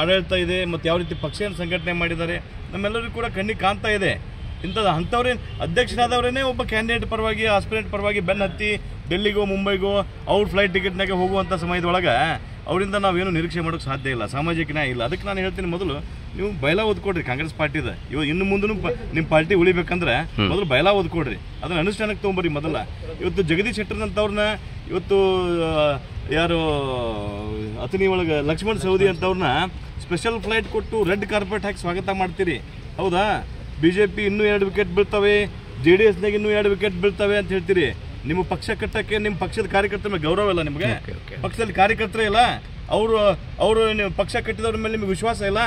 D: ಆಡಳಿತ ಇದೆ, ಮತ್ತು ಯಾವ ರೀತಿ ಪಕ್ಷವನ್ನು ಸಂಘಟನೆ ಮಾಡಿದ್ದಾರೆ, ನಮ್ಮೆಲ್ಲರಿಗೂ ಕೂಡ ಕಣ್ಣಿಗೆ ಕಾಣ್ತಾ ಇದೆ. ಇಂಥದ್ದು ಅಂಥವ್ರೇ, ಅಧ್ಯಕ್ಷರಾದವರೇನೇ ಒಬ್ಬ ಕ್ಯಾಂಡಿಡೇಟ್ ಪರವಾಗಿ ಆಸ್ಪಿರೆಂಟ್ ಪರವಾಗಿ ಬೆನ್ನ ಹತ್ತಿ ಡೆಲ್ಲಿಗೋ, ಮುಂಬೈಗೋ, ಅವ್ರ ಫ್ಲೈಟ್ ಟಿಕೆಟ್ನಾಗೆ ಹೋಗುವಂಥ ಸಮಯದೊಳಗೆ, ಅವರಿಂದ ನಾವೇನು ನಿರೀಕ್ಷೆ ಮಾಡೋಕ್ಕೆ ಸಾಧ್ಯ ಇಲ್ಲ, ಸಾಮಾಜಿಕ ನ್ಯಾಯ ಇಲ್ಲ. ಅದಕ್ಕೆ ನಾನು ಹೇಳ್ತೀನಿ ಮೊದಲು ನೀವು ಬಯಲ ಓದ್ಕೊಡ್ರಿ ಕಾಂಗ್ರೆಸ್ ಪಾರ್ಟಿದ. ಇವಾಗ ಇನ್ನು ಮುಂದೂ ನಿಮ್ಮ ಪಾರ್ಟಿ ಉಳಿಬೇಕಂದ್ರೆ ಮೊದಲು ಬಯಲ ಓದ್ಕೊಡ್ರಿ. ಅದನ್ನ ಅನುಷ್ಠಾನಕ್ಕೆ ತೊಗೊಂಬರ್ರಿ ಮೊದಲ. ಇವತ್ತು ಜಗದೀಶ್ ಶೆಟ್ಟರ್ನಂಥವ್ರನ್ನ ಇವತ್ತು ಯಾರು ಅತನಿ ಒಳಗೆ ಲಕ್ಷ್ಮಣ್ ಸೌದಿ ಅಂತವ್ರನ್ನ ಸ್ಪೆಷಲ್ ಫ್ಲೈಟ್ ಕೊಟ್ಟು ರೆಡ್ ಕಾರ್ಪೆಟ್ ಹಾಕಿ ಸ್ವಾಗತ ಮಾಡ್ತೀರಿ. ಹೌದಾ? ಬಿ ಜೆ ಪಿ ಇನ್ನೂ ಎರಡು ವಿಕೆಟ್ ಬೀಳ್ತವೆ. ಜೆ ಡಿ ಎಸ್ನಾಗ ಇನ್ನೂ ಎರಡು ವಿಕೆಟ್ ಬೀಳ್ತವೆ ಅಂತ ಹೇಳ್ತೀರಿ. ನಿಮ್ಮ ಪಕ್ಷ ಕಟ್ಟಕ್ಕೆ ನಿಮ್ಮ ಪಕ್ಷದ ಕಾರ್ಯಕರ್ತರ ಮೇಲೆ ಗೌರವ ಇಲ್ಲ ನಿಮಗೆ. ಪಕ್ಷದಲ್ಲಿ ಕಾರ್ಯಕರ್ತರೇ ಇಲ್ಲ. ಅವರು ಅವರು ನೀವು ಪಕ್ಷ ಕಟ್ಟಿದವ್ರ ಮೇಲೆ ನಿಮಗೆ ವಿಶ್ವಾಸ ಇಲ್ಲ.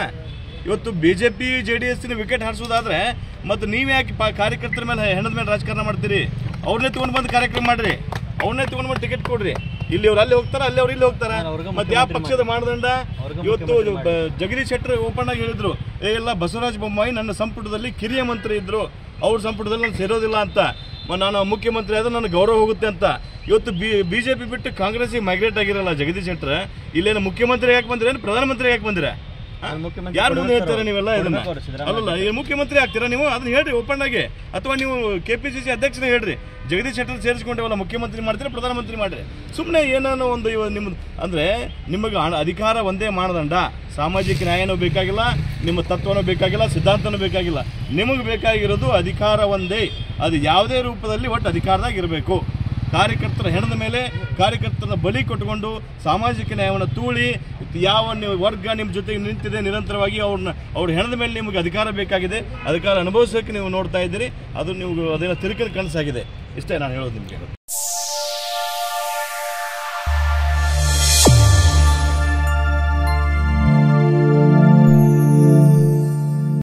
D: ಇವತ್ತು B J P J D ಎಸ್ಸಿನ wicket ಹಾರಿಸೋದಾದ್ರೆ ಮತ್ತು ನೀವು ಯಾಕೆ ಪಾ ಕಾರ್ಯಕರ್ತರ ಮೇಲೆ ಹೆಣದ ಮೇಲೆ ರಾಜಕಾರಣ ಮಾಡ್ತೀರಿ? ಅವ್ರನ್ನೇ ತೊಗೊಂಡು ಬಂದು ಕಾರ್ಯಕ್ರಮ ಮಾಡ್ರಿ. ಅವ್ರನ್ನೇ ತೊಗೊಂಡು ಬಂದು ಟಿಕೆಟ್ ಕೊಡ್ರಿ. ಇಲ್ಲಿ ಅವ್ರು ಅಲ್ಲಿ ಹೋಗ್ತಾರ ಅಲ್ಲಿ ಅವ್ರು ಇಲ್ಲಿ ಹೋಗ್ತಾರ? ಮತ್ತೆ ಯಾವ ಪಕ್ಷದ ಮಾನದಂಡ? ಇವತ್ತು ಜಗದೀಶ್ ಶೆಟ್ಟರ್ ಓಪನ್ ಆಗಿ ಹೇಳಿದ್ರು ಎಲ್ಲ ಬಸವರಾಜ ಬೊಮ್ಮಾಯಿ ನನ್ನ ಸಂಪುಟದಲ್ಲಿ ಕಿರಿಯ ಮಂತ್ರಿ ಇದ್ರು. ಅವ್ರ ಸಂಪುಟದಲ್ಲಿ ನಾನು ಸೇರೋದಿಲ್ಲ ಅಂತ. ನಾನು ಮುಖ್ಯಮಂತ್ರಿ ಆದ್ರೆ ನನಗೆ ಗೌರವ ಹೋಗುತ್ತೆ ಅಂತ. ಇವತ್ತು ಬಿ ಬಿಜೆಪಿ ಬಿಟ್ಟು ಕಾಂಗ್ರೆಸ್ಗೆ ಮೈಗ್ರೇಟ್ ಆಗಿರಲ್ಲ ಜಗದೀಶ್ ಶೆಟ್ಟರ್ ಇಲ್ಲೇನು ಮುಖ್ಯಮಂತ್ರಿ ಯಾಕೆ ಬಂದ್ರೆ? ಏನು ಪ್ರಧಾನಮಂತ್ರಿ ಯಾಕೆ ಬಂದಿರ? ಯಾರು ಮುಂದೆ ಹೇಳ್ತಾರೆ ನೀವೆಲ್ಲ ಇದನ್ನ? ಅಲ್ಲಲ್ಲ ಈ ಮುಖ್ಯಮಂತ್ರಿ ಆಗ್ತೀರಾ ನೀವು? ಅದನ್ನ ಹೇಳ್ರಿ ಓಪನ್ ಆಗಿ ಅಥವಾ ನೀವು ಕೆ ಪಿ ಸಿ ಸಿ ಅಧ್ಯಕ್ಷರೇ ಹೇಳ್ರಿ. ಜಗದೀಶ್ ಶೆಟ್ಟರ್ ಸೇರಿಸ್ಕೊಂಡೇವಲ್ಲ ಮುಖ್ಯಮಂತ್ರಿ ಮಾಡ್ತೀರಾ ಪ್ರಧಾನಮಂತ್ರಿ ಮಾಡ್ರಿ? ಸುಮ್ಮನೆ ಏನೋ ಒಂದು ಇವ ನಿಮ್ಮ ಅಂದ್ರೆ ನಿಮಗೆ ಅಧಿಕಾರ ಒಂದೇ ಮಾನದಂಡ. ಸಾಮಾಜಿಕ ನ್ಯಾಯನೂ ಬೇಕಾಗಿಲ್ಲ ನಿಮ್ಮ ತತ್ವನೂ ಬೇಕಾಗಿಲ್ಲ ಸಿದ್ಧಾಂತನೂ ಬೇಕಾಗಿಲ್ಲ. ನಿಮಗೆ ಬೇಕಾಗಿರೋದು ಅಧಿಕಾರ ಒಂದೇ. ಅದು ಯಾವುದೇ ರೂಪದಲ್ಲಿ ಒಟ್ಟು ಅಧಿಕಾರದಾಗ ಇರಬೇಕು. ಕಾರ್ಯಕರ್ತರ ಹೆಣದ ಮೇಲೆ ಕಾರ್ಯಕರ್ತರ ಬಲಿ ಕೊಟ್ಟುಕೊಂಡು ಸಾಮಾಜಿಕ ನ್ಯಾಯವನ್ನು ತೂಳಿ, ಯಾವ ವರ್ಗ ನಿಮ್ಮ ಜೊತೆಗೆ ನಿಂತಿದೆ ನಿರಂತರವಾಗಿ ಅವ್ರನ್ನ, ಅವ್ರ ಹೆಣದ ಮೇಲೆ ನಿಮಗೆ ಅಧಿಕಾರ ಬೇಕಾಗಿದೆ. ಅಧಿಕಾರ ಅನುಭವಿಸೋಕೆ ನೀವು ನೋಡ್ತಾ ಇದ್ದೀರಿ. ಅದು ನೀವು ಅದೆಲ್ಲ ತಿರುಕದ ಕನಸಾಗಿದೆ. ಇಷ್ಟೇ ನಾನು ಹೇಳೋದು ನಿಮಗೆ.